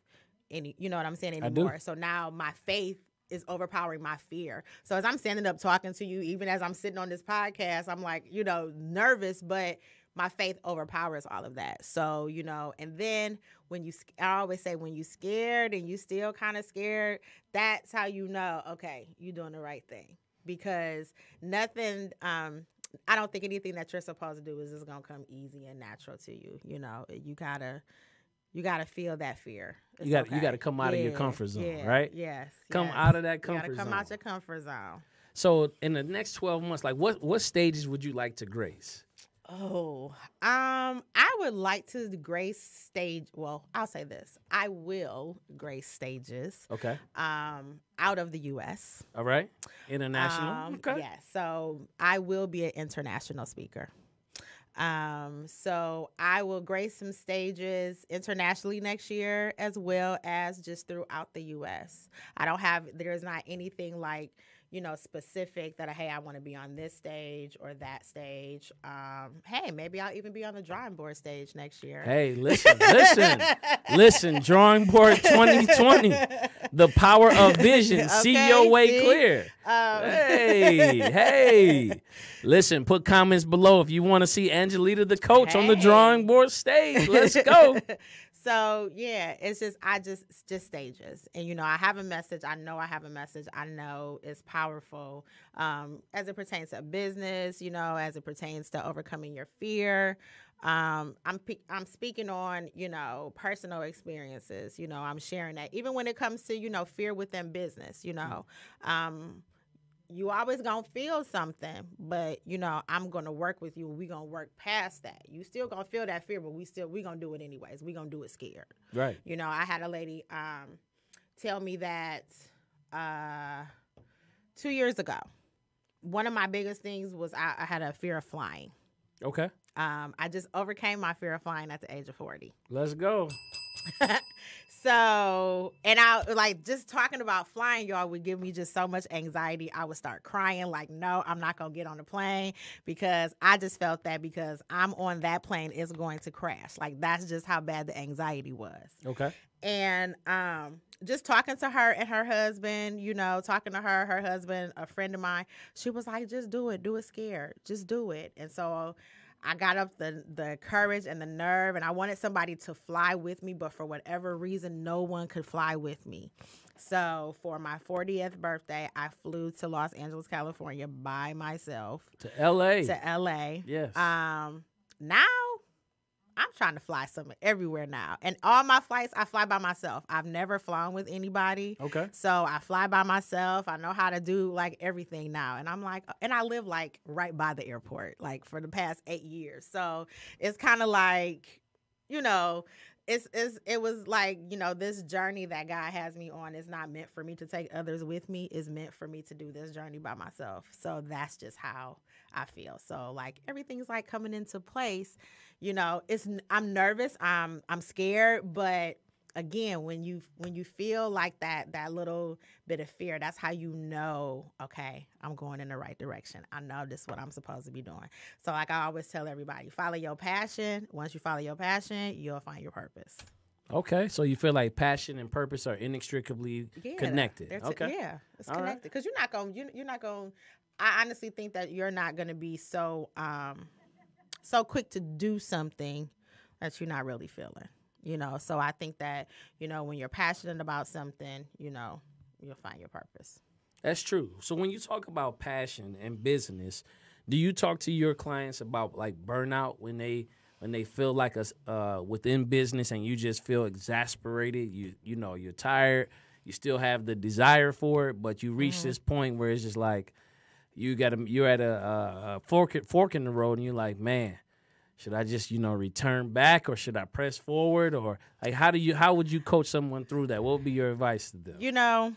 Speaker 4: Any, you know what I'm saying anymore. So now my faith is overpowering my fear. So as I'm standing up talking to you, even as I'm sitting on this podcast, I'm like, you know, nervous, but my faith overpowers all of that. So, you know, and then when you, I always say, when you scared and you still kind of scared, that's how you know, okay, you're doing the right thing. Because nothing, um, I don't think anything that you're supposed to do is just gonna come easy and natural to you. You know, you gotta, you gotta feel that fear. It's
Speaker 3: You gotta- you gotta come out of your comfort zone,
Speaker 4: yeah,
Speaker 3: right?
Speaker 4: Yes.
Speaker 3: Come
Speaker 4: yes.
Speaker 3: out of that
Speaker 4: You gotta come
Speaker 3: zone.
Speaker 4: out your comfort zone.
Speaker 3: So in the next 12 months, like what what stages would you like to grace?
Speaker 4: Oh, um, I would like to grace stage. Well, I'll say this: I will grace stages,
Speaker 3: Okay.
Speaker 4: um, out of the U.S.
Speaker 3: All right. International.
Speaker 4: Um,
Speaker 3: okay.
Speaker 4: Yeah, so I will be an international speaker. Um, so I will grace some stages internationally next year as well as just throughout the US. I don't have there's not anything like, you know, specific that hey, I want to be on this stage or that stage. Um, hey, maybe I'll even be on the drawing board stage next year.
Speaker 3: Hey, listen, listen, listen. Drawing board 2020. The power of vision. See
Speaker 4: Okay,
Speaker 3: your way
Speaker 4: see?
Speaker 3: clear.
Speaker 4: Um,
Speaker 3: Hey, hey. Listen, put comments below if you want to see Angelita the coach on the drawing board stage. Let's go.
Speaker 4: So yeah, it's just I just just stages, and you know I have a message. I know I have a message. I know it's powerful um, as it pertains to business. You know, as it pertains to overcoming your fear. Um, I'm I'm speaking on you know personal experiences. You know, I'm sharing that even when it comes to you know fear within business. You know, um, you always gonna feel something, but you know, I'm gonna work with you. We gonna work past that. You still gonna feel that fear, but we still we gonna do it anyways. We gonna do it scared.
Speaker 3: Right.
Speaker 4: You know, I had a lady um tell me that uh two years ago, one of my biggest things was I, I had a fear of flying.
Speaker 3: Okay.
Speaker 4: Um, I just overcame my fear of flying at the age of 40.
Speaker 3: Let's go.
Speaker 4: so and i like just talking about flying y'all would give me just so much anxiety. I would start crying like no i'm not gonna get on the plane because i just felt that because i'm on that plane it's going to crash. Like that's just how bad the anxiety was.
Speaker 3: Okay.
Speaker 4: and um just talking to her and her husband you know talking to her her husband a friend of mine she was like just do it. Do it scared. Just do it. And so I got up the the courage and the nerve and I wanted somebody to fly with me but for whatever reason no one could fly with me. So for my 40th birthday I flew to Los Angeles, California by myself
Speaker 3: To LA.
Speaker 4: to LA.
Speaker 3: yes.
Speaker 4: Um now I'm trying to fly somewhere everywhere now. And all my flights I fly by myself. I've never flown with anybody.
Speaker 3: okay.
Speaker 4: So I fly by myself. I know how to do like everything now. And I'm like, uh, and I live like right by the airport, like for the past eight years. So it's kind of like, you know, it's, it's it was like you know this journey that God has me on is not meant for me to take others with me is meant for me to do this journey by myself so that's just how I feel so like everything's like coming into place you know it's I'm nervous I'm I'm scared but again when you when you feel like that that little bit of fear that's how you know okay i'm going in the right direction i know this is what i'm supposed to be doing so like i always tell everybody follow your passion once you follow your passion you'll find your purpose
Speaker 3: Okay. So you feel like passion and purpose are inextricably
Speaker 4: yeah,
Speaker 3: connected.
Speaker 4: t-
Speaker 3: okay.
Speaker 4: yeah it's
Speaker 3: All right.
Speaker 4: connected because you're not going you, you're not going. to i honestly think that you're not going to be so um so quick to do something that you're not really feeling you know so i think that you know when you're passionate about something you know you'll find your purpose
Speaker 3: That's true. So when you talk about passion and business, do you talk to your clients about like burnout when they when they feel like us uh, within business and you just feel exasperated? You you know you're tired. You still have the desire for it, but you reach this point where it's just like you got to you're at a, a, a fork fork in the road, and you're like, man. Should I just, you know, return back or should I press forward or like how do you how would you coach someone through that? What would be your advice to them?
Speaker 4: you know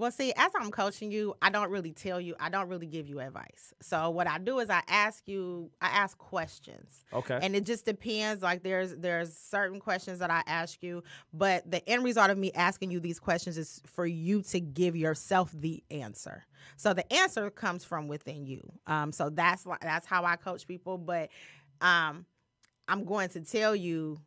Speaker 4: well see as i'm coaching you i don't really tell you i don't really give you advice. So what i do is i ask you i ask questions.
Speaker 3: Okay.
Speaker 4: and it just depends like there's there's certain questions that i ask you but the end result of me asking you these questions is for you to give yourself the answer. So the answer comes from within you. Um so that's that's how i coach people but um i'm going to tell you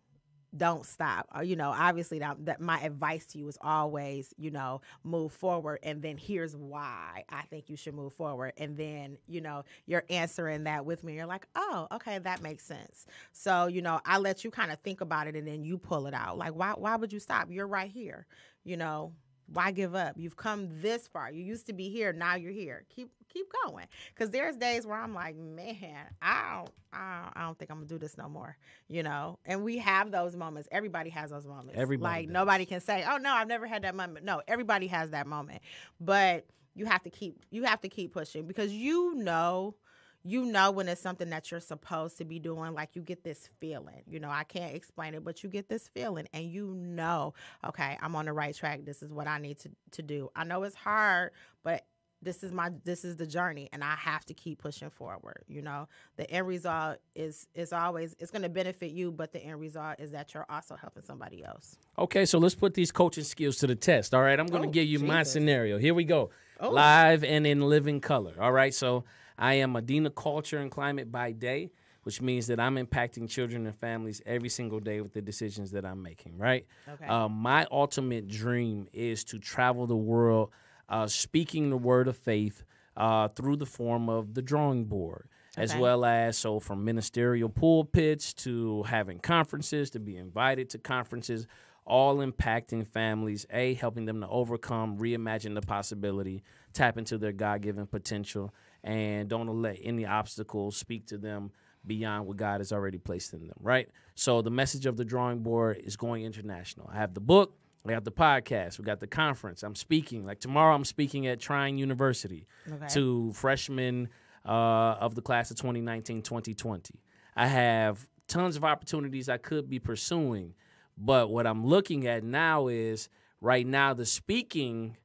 Speaker 4: don't stop. Uh, you know, obviously that, that my advice to you is always, you know, move forward and then here's why I think you should move forward. And then, you know, you're answering that with me. You're like, "Oh, okay, that makes sense." So, you know, I let you kind of think about it and then you pull it out. Like, why why would you stop? You're right here. You know, why give up? You've come this far. You used to be here, now you're here. Keep keep going. Cuz there's days where I'm like, "Man, I don't I don't, I don't think I'm going to do this no more." You know? And we have those moments. Everybody has those moments.
Speaker 3: Everybody
Speaker 4: Like
Speaker 3: does.
Speaker 4: nobody can say, "Oh no, I've never had that moment." No, everybody has that moment. But you have to keep you have to keep pushing because you know you know when it's something that you're supposed to be doing like you get this feeling you know i can't explain it but you get this feeling and you know okay i'm on the right track this is what i need to, to do i know it's hard but this is my this is the journey and i have to keep pushing forward you know the end result is is always it's going to benefit you but the end result is that you're also helping somebody else
Speaker 3: Okay, so let's put these coaching skills to the test. All right, I'm going to
Speaker 4: Oh,
Speaker 3: give you my scenario. Here we go.
Speaker 4: Oh.
Speaker 3: Live and in living color. All right, so I am Medina Culture and Climate by day, which means that I'm impacting children and families every single day with the decisions that I'm making, right?
Speaker 4: Okay.
Speaker 3: Uh, my ultimate dream is to travel the world uh, speaking the word of faith uh, through the form of the drawing board as well as so from ministerial pulpits to having conferences to be invited to conferences all impacting families a helping them to overcome reimagine the possibility tap into their god-given potential and don't let any obstacles speak to them beyond what god has already placed in them right so the message of the drawing board is going international i have the book we got the podcast. We got the conference. I'm speaking. Like tomorrow, I'm speaking at Trine University
Speaker 4: Okay.
Speaker 3: to freshmen uh, of the class of 2019 2020. I have tons of opportunities I could be pursuing, but what I'm looking at now is right now the speaking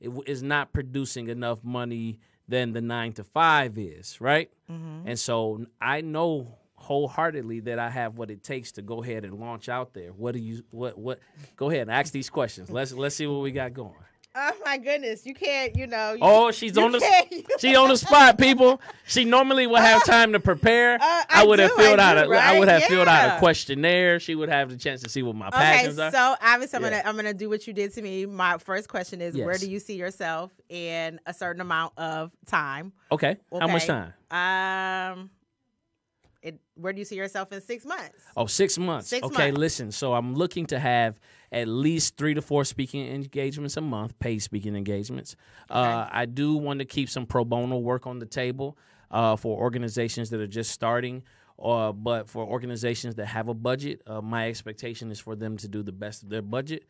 Speaker 3: is not producing enough money than the nine to five is, right? Mm-hmm. And so I know wholeheartedly that I have what it takes to go ahead and launch out there. What do you what what go ahead and ask these questions. Let's let's see what we got going.
Speaker 4: Oh my goodness you can't you know you,
Speaker 3: Oh, she's on the she on the spot, people. She normally would have time to prepare.
Speaker 4: Uh, I
Speaker 3: I would have
Speaker 4: do, I
Speaker 3: filled out
Speaker 4: do,
Speaker 3: a I would
Speaker 4: right?
Speaker 3: have filled out a questionnaire. She would have the chance to see what my
Speaker 4: Okay,
Speaker 3: passions are.
Speaker 4: so obviously I'm
Speaker 3: Yeah.
Speaker 4: gonna I'm gonna do what you did to me. My first question is where do you see yourself in a certain amount of time?
Speaker 3: okay. How much time?
Speaker 4: Um, it, where do you see yourself in six months?
Speaker 3: Oh, six months.
Speaker 4: Six
Speaker 3: okay,
Speaker 4: months.
Speaker 3: listen. So I'm looking to have at least three to four speaking engagements a month, paid speaking engagements. Uh, I do want to keep some pro bono work on the table uh, for organizations that are just starting. Uh, but for organizations that have a budget, uh, my expectation is for them to do the best of their budget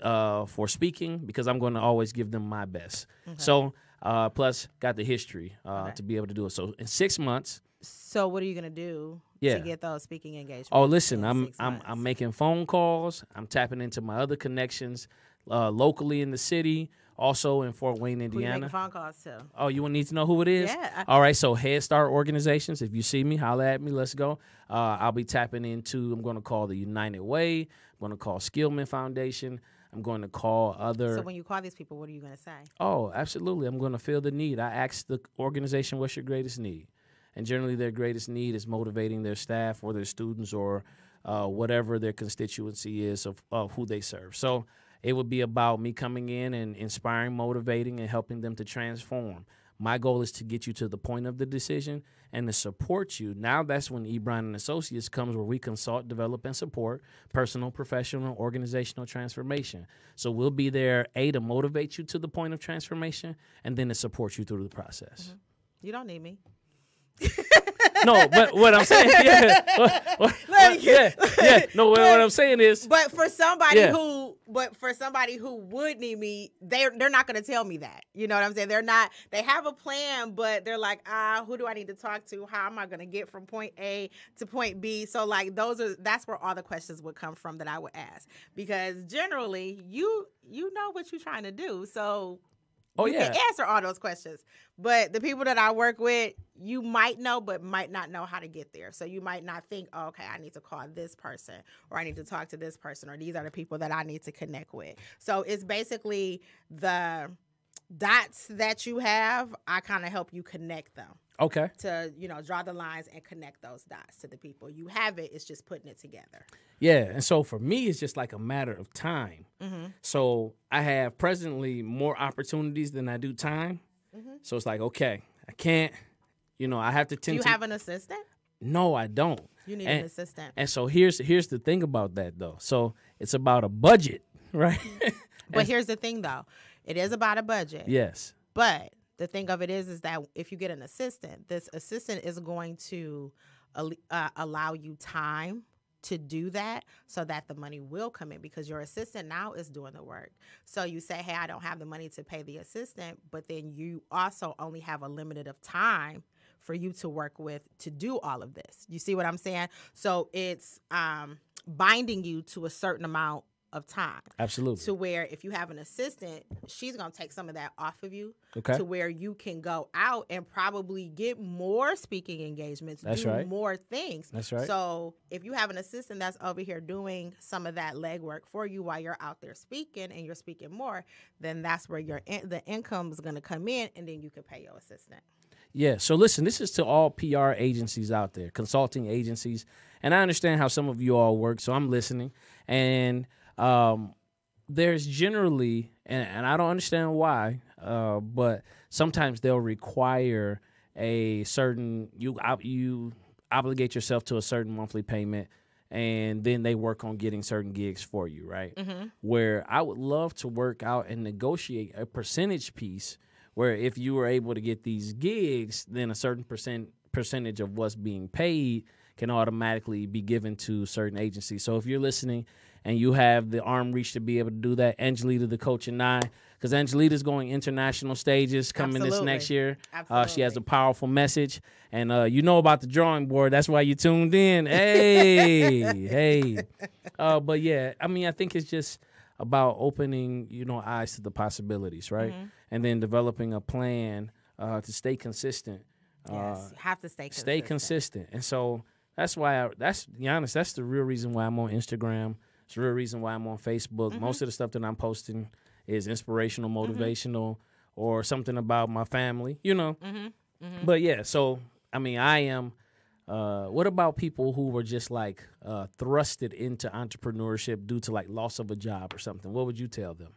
Speaker 3: uh, for speaking because I'm going to always give them my best. So, uh, plus, got the history uh,
Speaker 4: Okay.
Speaker 3: to be able to do it. So, in six months,
Speaker 4: So what are you gonna do
Speaker 3: Yeah.
Speaker 4: to get those speaking engagements?
Speaker 3: Oh, listen, I'm I'm
Speaker 4: months?
Speaker 3: I'm making phone calls. I'm tapping into my other connections uh, locally in the city, also in Fort Wayne, Indiana.
Speaker 4: phone calls to?
Speaker 3: Oh, you want need to know who it is?
Speaker 4: Yeah.
Speaker 3: All right. So Head Start organizations. If you see me, holla at me. Let's go. Uh, I'll be tapping into. I'm going to call the United Way. I'm going to call Skillman Foundation. I'm going to call other.
Speaker 4: So when you call these people, what are you gonna say?
Speaker 3: Oh, absolutely. I'm going to feel the need. I ask the organization, what's your greatest need? And generally, their greatest need is motivating their staff or their students or uh, whatever their constituency is of, of who they serve. So it would be about me coming in and inspiring, motivating, and helping them to transform. My goal is to get you to the point of the decision and to support you. Now that's when Ebron and Associates comes where we consult, develop, and support personal, professional, organizational transformation. So we'll be there, A, to motivate you to the point of transformation and then to support you through the process.
Speaker 4: You don't need me.
Speaker 3: No, but what I'm saying, yeah, what- what- what- yeah, yeah. No, what, what I'm saying is,
Speaker 4: But for somebody
Speaker 3: Yeah.
Speaker 4: who, but for somebody who would need me, they're they're not going to tell me that. You know what I'm saying? They're not. They have a plan, but they're like, ah, who do I need to talk to? How am I going to get from point A to point B? So like those are that's where all the questions would come from that I would ask because generally you you know what you're trying to do, so.
Speaker 3: Oh,
Speaker 4: you
Speaker 3: yeah.
Speaker 4: can answer all those questions. But the people that I work with, you might know, but might not know how to get there. So you might not think, oh, okay, I need to call this person or I need to talk to this person or these are the people that I need to connect with. So it's basically the dots that you have, I kind of help you connect them
Speaker 3: okay.
Speaker 4: to, you know, draw the lines and connect those dots to the people. You have it, it's just putting it together.
Speaker 3: Yeah, and so for me, it's just like a matter of time.
Speaker 4: Mm-hmm.
Speaker 3: So I have presently more opportunities than I do time. So it's like, okay, I can't, you know, I have to
Speaker 4: Do
Speaker 3: tend
Speaker 4: you
Speaker 3: to.
Speaker 4: have an assistant?
Speaker 3: no, I don't.
Speaker 4: You need
Speaker 3: And-
Speaker 4: an assistant.
Speaker 3: And so here's here's the thing about that though. So it's about a budget, right?
Speaker 4: But here's the thing though. It is about a budget.
Speaker 3: yes.
Speaker 4: But the thing of it is, is that if you get an assistant, this assistant is going to uh, allow you time to do that so that the money will come in because your assistant now is doing the work. So you say, hey, I don't have the money to pay the assistant, but then you also only have a limited of time for you to work with to do all of this. You see what I'm saying? So it's um, binding you to a certain amount of time.
Speaker 3: Absolutely.
Speaker 4: To where if you have an assistant, she's gonna take some of that off of you.
Speaker 3: Okay.
Speaker 4: To where you can go out and probably get more speaking engagements,
Speaker 3: That's
Speaker 4: do
Speaker 3: right.
Speaker 4: more things.
Speaker 3: That's right.
Speaker 4: So if you have an assistant that's over here doing some of that legwork for you while you're out there speaking and you're speaking more, then that's where your in- the income is gonna come in, and then you can pay your assistant.
Speaker 3: Yeah. So listen, this is to all PR agencies out there, consulting agencies, and I understand how some of you all work. So I'm listening, and um, there's generally, and, and I don't understand why, uh, but sometimes they'll require a certain you you obligate yourself to a certain monthly payment. And then they work on getting certain gigs for you, right? Where I would love to work out and negotiate a percentage piece where if you were able to get these gigs, then a certain percent percentage of what's being paid can automatically be given to certain agencies. So if you're listening and you have the arm reach to be able to do that, Angelita, the coach, and I, because Angelita's going international stages coming this next
Speaker 4: Absolutely.
Speaker 3: year. Uh, she has a powerful message, and uh, you know about the drawing board. That's why you tuned in. Hey, hey. Uh, but yeah, I mean, I think it's just about opening, you know, eyes to the possibilities, right?
Speaker 4: Mm-hmm.
Speaker 3: And then developing a plan uh, to stay consistent.
Speaker 4: Yes,
Speaker 3: Uh,
Speaker 4: you have to stay consistent.
Speaker 3: stay consistent. And so that's why I, that's honest, that's the real reason why I'm on Instagram. It's the real reason why I'm on Facebook.
Speaker 4: Mm-hmm.
Speaker 3: Most of the stuff that I'm posting is inspirational, motivational, or something about my family, you know.
Speaker 4: Mm-hmm.
Speaker 3: But yeah, so I mean, I am. Uh, what about people who were just like uh, thrusted into entrepreneurship due to like loss of a job or something? What would you tell them?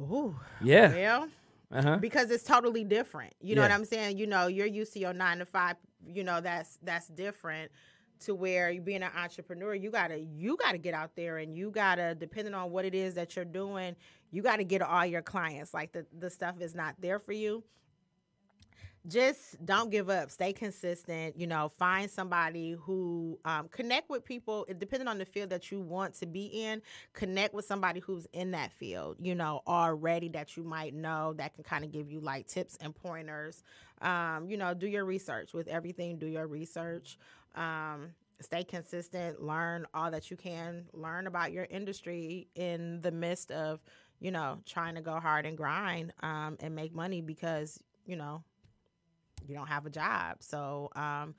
Speaker 4: Ooh.
Speaker 3: Yeah.
Speaker 4: Well,
Speaker 3: Uh huh.
Speaker 4: because it's totally different. You know what I'm saying? You know, you're used to your nine to five. You know, that's that's different to where you being an entrepreneur. You gotta you gotta get out there and you gotta depending on what it is that you're doing. You gotta get all your clients. Like the the stuff is not there for you. Just don't give up. Stay consistent. You know, find somebody who um, connect with people. Depending on the field that you want to be in, connect with somebody who's in that field. You know, already that you might know that can kind of give you like tips and pointers. Um, you know, do your research with everything. Do your research. Um, stay consistent. Learn all that you can. Learn about your industry in the midst of you know trying to go hard and grind um, and make money because you know you don't have a job. So, um,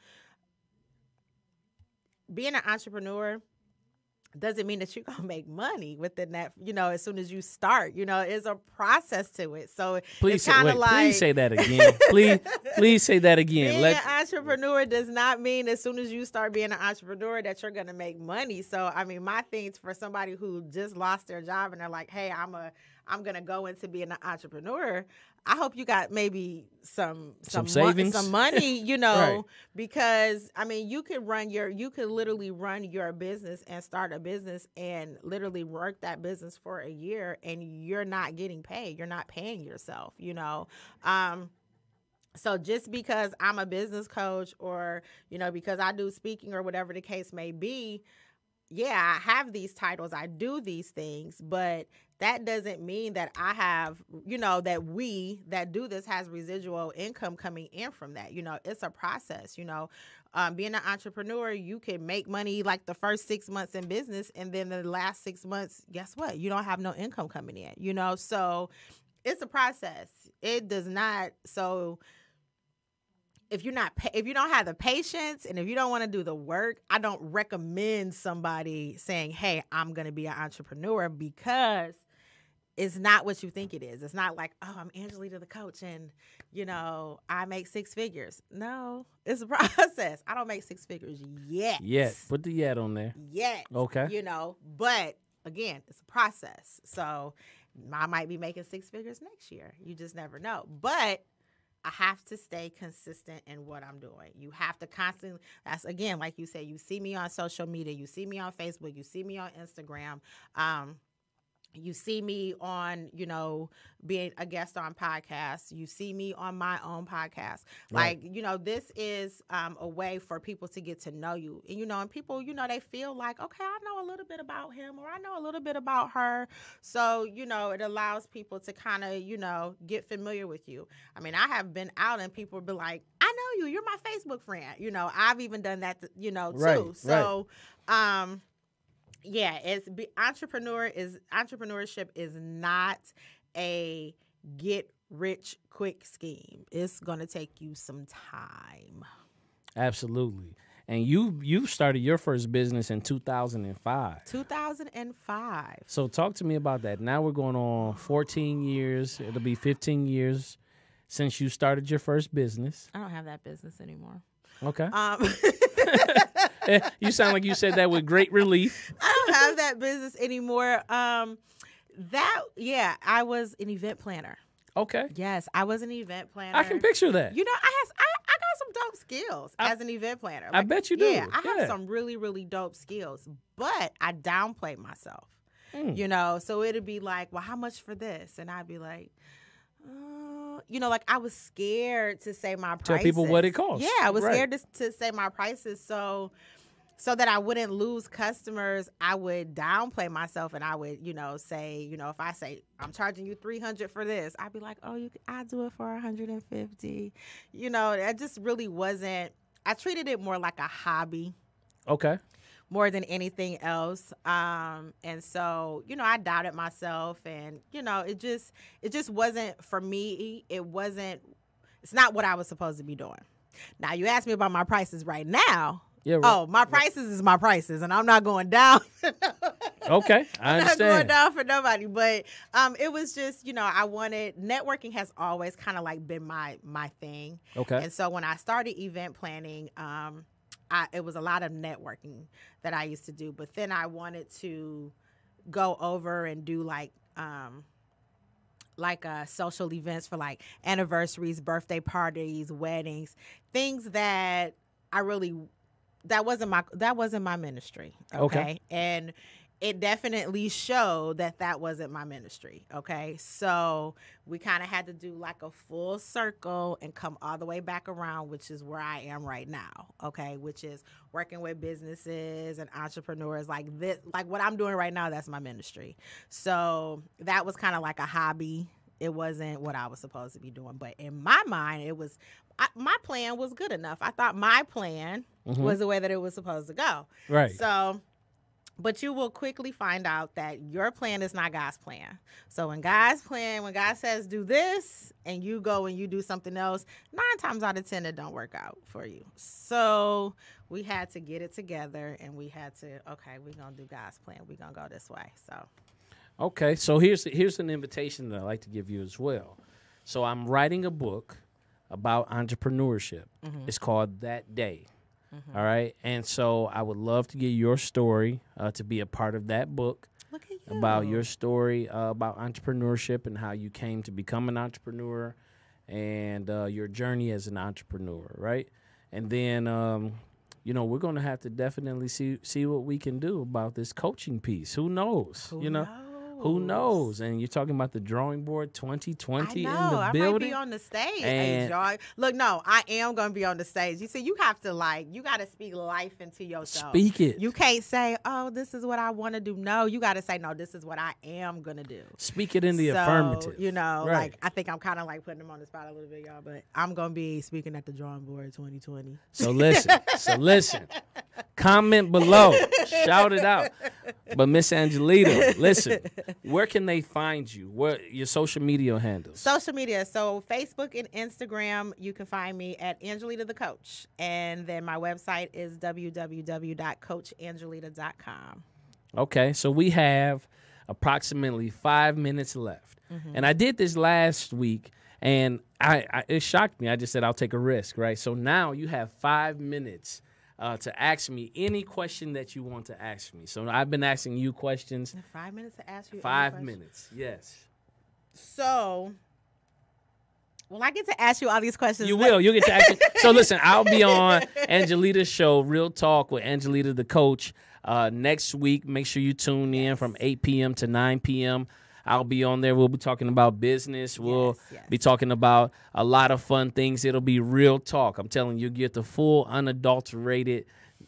Speaker 4: being an entrepreneur doesn't mean that you're gonna make money within that. You know, as soon as you start, you know, it's a process to it. So
Speaker 3: Please
Speaker 4: it's
Speaker 3: say,
Speaker 4: kind
Speaker 3: wait,
Speaker 4: of like
Speaker 3: please say that again. please, please say that again.
Speaker 4: being
Speaker 3: Let
Speaker 4: an entrepreneur does not mean as soon as you start being an entrepreneur that you're gonna make money. So I mean, my things for somebody who just lost their job and they're like, "Hey, I'm a, I'm gonna go into being an entrepreneur." I hope you got maybe some
Speaker 3: Some
Speaker 4: some,
Speaker 3: savings?
Speaker 4: some money, you know,
Speaker 3: Right.
Speaker 4: because I mean, you could run your, you could literally run your business and start a business and literally work that business for a year, and you're not getting paid. You're not paying yourself, you know. Um, so just because I'm a business coach or, you know, because I do speaking or whatever the case may be, yeah, I have these titles, I do these things, but that doesn't mean that I have, you know, that we that do this has residual income coming in from that. You know, it's a process, you know. Um, being an entrepreneur, you can make money like the first six months in business, and then the last six months, guess what? You don't have no income coming in, you know. So it's a process. It does not. So if you're not if you don't have the patience and if you don't want to do the work i don't recommend somebody saying hey i'm going to be an entrepreneur because it's not what you think it is it's not like oh i'm angelita the coach and you know i make six figures no it's a process i don't make six figures yet
Speaker 3: yet put the yet on there.
Speaker 4: yet
Speaker 3: Okay.
Speaker 4: you know but again it's a process so i might be making six figures next year you just never know but I have to stay consistent in what I'm doing. You have to constantly, that's again, like you said, you see me on social media, you see me on Facebook, you see me on Instagram. Um, you see me on you know being a guest on podcasts. You see me on my own podcast.
Speaker 3: Right.
Speaker 4: like you know this is um, a way for people to get to know you. And you know and people you know they feel like okay i know a little bit about him or i know a little bit about her. So you know it allows people to kind of you know get familiar with you. I mean i have been out and people be like i know you. You're my facebook friend. You know i've even done that you know too.
Speaker 3: Right, right.
Speaker 4: so um yeah it's be entrepreneur is entrepreneurship is not a get rich quick scheme it's gonna take you some time
Speaker 3: Absolutely. And you you started your first business in 2005.
Speaker 4: 2005
Speaker 3: So talk to me about that. Now we're going on 14 years. It'll be 15 years since you started your first business.
Speaker 4: i don't have that business anymore
Speaker 3: Okay.
Speaker 4: um
Speaker 3: you sound like you said that with great relief.
Speaker 4: I don't have that business anymore. Um, that yeah, I was an event planner.
Speaker 3: Okay.
Speaker 4: Yes, I was an event planner.
Speaker 3: I can picture that.
Speaker 4: You know, I has I, I got some dope skills
Speaker 3: I-
Speaker 4: as an event planner.
Speaker 3: I bet you do.
Speaker 4: Yeah, I
Speaker 3: Yeah.
Speaker 4: have some really really dope skills, but I downplayed myself.
Speaker 3: Mm.
Speaker 4: You know, so it'd be like, well, how much for this? And I'd be like. Uh, you know, like I was scared to say my prices.
Speaker 3: Tell people what it costs.
Speaker 4: Yeah, I was
Speaker 3: Right.
Speaker 4: scared to, to say my prices. So, so that I wouldn't lose customers, I would downplay myself and I would, you know, say, you know, if I say I'm charging you 300 for this, I'd be like, "Oh, you I do it for 150." You know, that just really wasn't I treated it more like a hobby
Speaker 3: Okay.
Speaker 4: more than anything else. Um, and so, you know, I doubted myself and, you know, it just it just wasn't for me. It wasn't it's not what I was supposed to be doing. Now you ask me about my prices right now.
Speaker 3: Yeah. right.
Speaker 4: Oh, my prices is my prices, and I'm not going down.
Speaker 3: Okay. I
Speaker 4: I'm not going down for nobody. But um, it was just, you know, I wanted networking has always kind of like been my my thing.
Speaker 3: Okay.
Speaker 4: And so when I started event planning, um, I, it was a lot of networking that I used to do. But then I wanted to go over and do like um, like uh, social events for like anniversaries, birthday parties, weddings, things that I really that wasn't my that wasn't my ministry.
Speaker 3: Okay.
Speaker 4: okay? and it definitely showed that that wasn't my ministry. Okay. So we kind of had to do like a full circle and come all the way back around, which is where I am right now. Okay. Which is working with businesses and entrepreneurs like this, like what I'm doing right now. That's my ministry. So that was kind of like a hobby. It wasn't what I was supposed to be doing. But in my mind, it was, I, my plan was good enough. I thought my plan
Speaker 3: Mhm.
Speaker 4: was the way that it was supposed to go.
Speaker 3: right.
Speaker 4: So, but you will quickly find out that your plan is not God's plan. So when God's plan, when God says do this and you go and you do something else, nine times out of ten it don't work out for you. So we had to get it together and we had to, okay, we're gonna do God's plan. We're gonna go this way. So
Speaker 3: Okay, so here's here's an invitation that I like to give you as well. So I'm writing a book about entrepreneurship. It's called That Day. All right, and so I would love to get your story uh, to be a part of that book
Speaker 4: look at you.
Speaker 3: about your story uh, about entrepreneurship and how you came to become an entrepreneur and uh, your journey as an entrepreneur, right? And then, um, you know, we're going to have to definitely see see what we can do about this coaching piece. Who knows?
Speaker 4: Who
Speaker 3: you know, who knows? And you're talking about the drawing board 2020
Speaker 4: I know.
Speaker 3: in the
Speaker 4: I
Speaker 3: building.
Speaker 4: might be on the stage.
Speaker 3: And-
Speaker 4: y'all. Look, no, I am gonna be on the stage. You see, you have to like, you got to speak life into yourself.
Speaker 3: Speak it.
Speaker 4: You can't say, "Oh, this is what I want to do." No, you got to say, "No, this is what I am gonna do."
Speaker 3: Speak it in the
Speaker 4: So,
Speaker 3: affirmative.
Speaker 4: You know,
Speaker 3: Right.
Speaker 4: like I think I'm kind of like putting them on the spot a little bit, y'all. But I'm gonna be speaking at the drawing board 2020.
Speaker 3: So listen, so listen. Comment below. Shout it out. But Miss Angelita, listen. Where can they find you? What your social media handles?
Speaker 4: Social media. So Facebook and Instagram, you can find me at Angelita the Coach. And then my website is www.coachangelita.com.
Speaker 3: Okay, so we have approximately five minutes left, mm-hmm. and I did this last week, and I, I it shocked me. I just said I'll take a risk, right? So now you have five minutes. Uh, to ask me any question that you want to ask me. So I've been asking you questions.
Speaker 4: Five minutes to ask you.
Speaker 3: Five minutes, yes.
Speaker 4: So, well, I get to ask you all these questions.
Speaker 3: You will. You get to ask. so listen, I'll be on Angelita's show, Real Talk with Angelita, the coach, Uh, next week, make sure you tune in from 8 p.m. to 9 p.m. I'll be on there. We'll be talking about business. We'll
Speaker 4: Yes, yes.
Speaker 3: be talking about a lot of fun things. It'll be real talk. I'm telling you, you get the full unadulterated.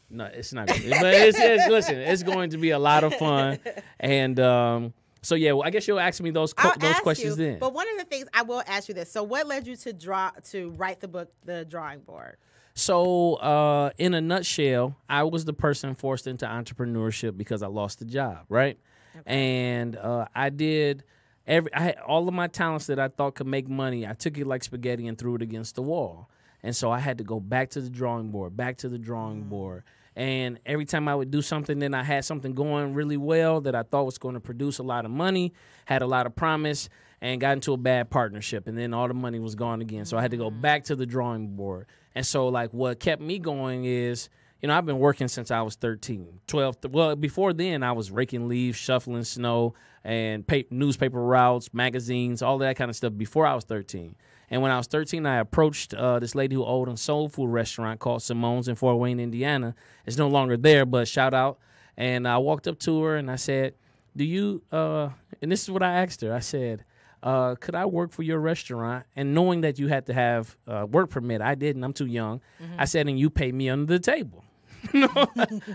Speaker 3: No, it's not. Be, but it's, it's listen. It's going to be a lot of fun, and um, so yeah. Well, I guess you'll ask me those co- those questions
Speaker 4: you,
Speaker 3: then.
Speaker 4: But one of the things I will ask you this: so, what led you to draw to write the book, The Drawing Board?
Speaker 3: So, uh, in a nutshell, I was the person forced into entrepreneurship because I lost the job, right? And uh, I did every I had all of my talents that I thought could make money. I took it like spaghetti and threw it against the wall. And so I had to go back to the drawing board, back to the drawing board. And every time I would do something, then I had something going really well that I thought was going to produce a lot of money, had a lot of promise, and got into a bad partnership. And then all the money was gone again. So I had to go back to the drawing board. And so, like, what kept me going is, you know, I've been working since I was 13, 12. th- Well, before then, I was raking leaves, shuffling snow, and pa- newspaper routes, magazines, all that kind of stuff before I was 13. And when I was 13, I approached uh, this lady who owned a soul food restaurant called Simone's in Fort Wayne, Indiana. It's no longer there, but shout out. And I walked up to her and I said, Do you, uh, and this is what I asked her. I said, uh, could I work for your restaurant? And knowing that you had to have uh, work permit, I didn't. I'm too young. I said, and you pay me under the table. no,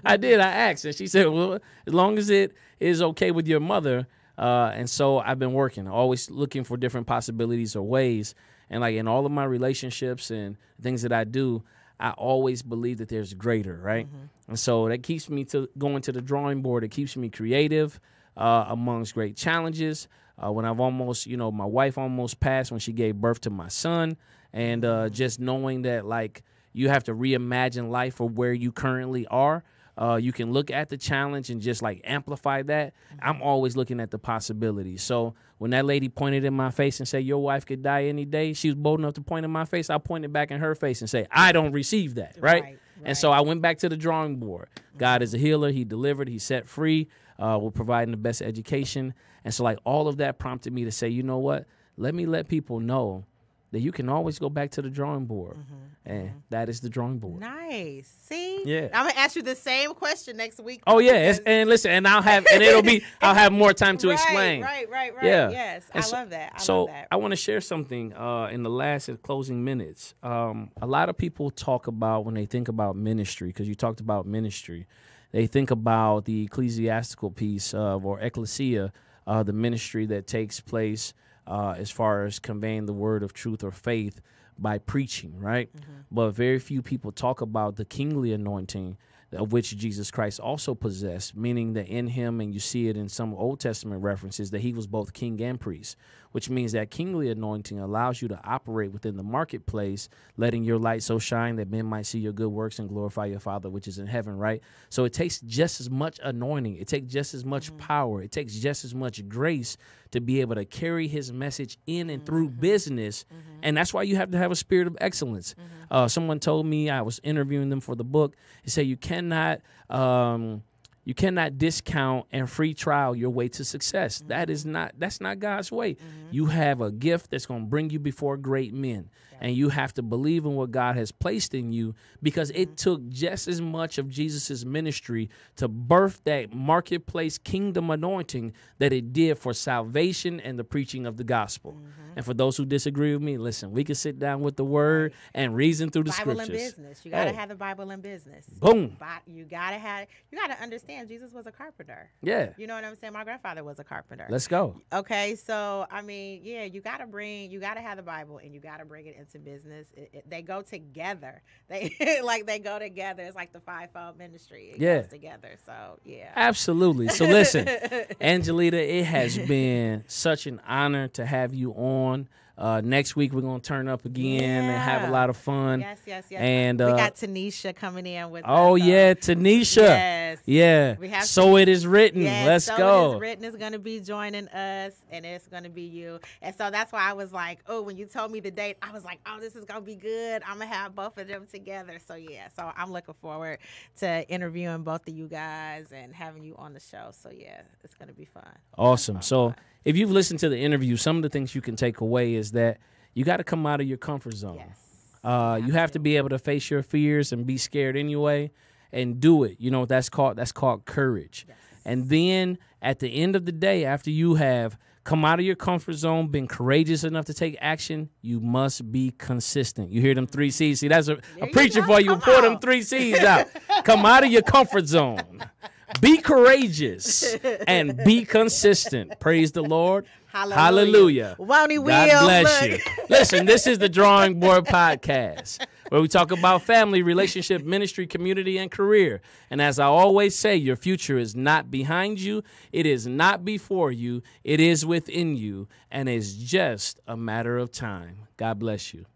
Speaker 3: I did. I asked, and she said, "Well, as long as it is okay with your mother." Uh, and so I've been working, always looking for different possibilities or ways. And like in all of my relationships and things that I do, I always believe that there's greater, right? And so that keeps me to going to the drawing board. It keeps me creative uh, amongst great challenges. Uh, when I've almost, you know, my wife almost passed when she gave birth to my son, and uh, just knowing that like you have to reimagine life for where you currently are. Uh, you can look at the challenge and just like amplify that. I'm always looking at the possibilities. So when that lady pointed in my face and said, Your wife could die any day, she was bold enough to point in my face. I pointed back in her face and say, I don't receive that. Right.
Speaker 4: Right,
Speaker 3: And so I went back to the drawing board. God is a healer. He delivered, He set free. Uh, we're providing the best education. And so, like, all of that prompted me to say, You know what? Let me let people know that you can always go back to the drawing board. And that is the drawing board.
Speaker 4: Nice. See?
Speaker 3: Yeah.
Speaker 4: I'm gonna ask you the same question next week.
Speaker 3: Oh yeah, and listen, and I'll have, and it'll be, I'll have more time to
Speaker 4: right,
Speaker 3: explain.
Speaker 4: Right, right, right.
Speaker 3: Yeah.
Speaker 4: Yes.
Speaker 3: And
Speaker 4: I
Speaker 3: so-
Speaker 4: love that. I
Speaker 3: so
Speaker 4: love that.
Speaker 3: I want to share something uh, in the last uh, closing minutes. Um, a lot of people talk about when they think about ministry, because you talked about ministry, they think about the ecclesiastical piece of or ecclesia, uh, the ministry that takes place uh, as far as conveying the word of truth or faith by preaching, right? But very few people talk about the kingly anointing of which Jesus Christ also possessed, meaning that in him, and you see it in some Old Testament references, that he was both king and priest, which means that kingly anointing allows you to operate within the marketplace, letting your light so shine that men might see your good works and glorify your Father which is in heaven, right? So it takes just as much anointing, it takes just as much power, it takes just as much grace to be able to carry his message in and through business. And that's why you have to have a spirit of excellence. Uh, someone told me I was interviewing them for the book. He said you cannot um, you cannot discount and free trial your way to success. That is mm-hmm. not that's not God's way. Mm-hmm. You have a gift that's going to bring you before great men. And you have to believe in what God has placed in you because it mm-hmm. took just as much of Jesus's ministry to birth that marketplace kingdom anointing that it did for salvation and the preaching of the gospel. Mm-hmm. And for those who disagree with me, listen, we can sit down with the word and reason through the
Speaker 4: Bible in business. You gotta
Speaker 3: Hey.
Speaker 4: have the Bible in business.
Speaker 3: Boom.
Speaker 4: You gotta have. You gotta understand. Jesus was a carpenter.
Speaker 3: Yeah.
Speaker 4: You know what I'm saying? My grandfather was a carpenter.
Speaker 3: Let's go.
Speaker 4: Okay, so I mean, yeah, you gotta bring, you gotta have the Bible, and you gotta bring it into business. It, it- they go together. They like they go together. It's like the fivefold ministry. It
Speaker 3: Yeah.
Speaker 4: goes together. So yeah.
Speaker 3: Absolutely. So listen, Angelita, it has been such an honor to have you on. Uh, next week we're gonna turn up again and have a lot of fun.
Speaker 4: Yes, yes, yes.
Speaker 3: And,
Speaker 4: we
Speaker 3: uh,
Speaker 4: got Tanisha coming in with.
Speaker 3: Oh
Speaker 4: us, so-
Speaker 3: yeah, Tanisha.
Speaker 4: Yes.
Speaker 3: Yeah.
Speaker 4: We have
Speaker 3: so it is written.
Speaker 4: Yes,
Speaker 3: Let's
Speaker 4: so
Speaker 3: go.
Speaker 4: It is written is going to be joining us, and it's going to be you. And so that's why I was like, oh, when you told me the date, I was like, oh, this is going to be good. I'm going to have both of them together. So yeah, so I'm looking forward to interviewing both of you guys and having you on the show. So yeah, it's going to be fun.
Speaker 3: Awesome. So if you've listened to the interview, some of the things you can take away is that you got to come out of your comfort zone.
Speaker 4: Yes.
Speaker 3: Uh, you have to be able to face your fears and be scared anyway. and do it. You know what that's called? That's called courage. And then at the end of the day, after you have come out of your comfort zone, been courageous enough to take action, you must be consistent. You hear them three C's? See, that's a, a preacher
Speaker 4: go.
Speaker 3: for you. Pour them three C's out. come out of your comfort zone. Be courageous and be consistent. Praise the Lord.
Speaker 4: Hallelujah.
Speaker 3: Hallelujah.
Speaker 4: Won't he
Speaker 3: God bless
Speaker 4: Look.
Speaker 3: you. Listen, this is the Drawing Board Podcast, where we talk about family, relationship, ministry, community, and career. And as I always say, your future is not behind you, it is not before you, it is within you, and it's just a matter of time. God bless you.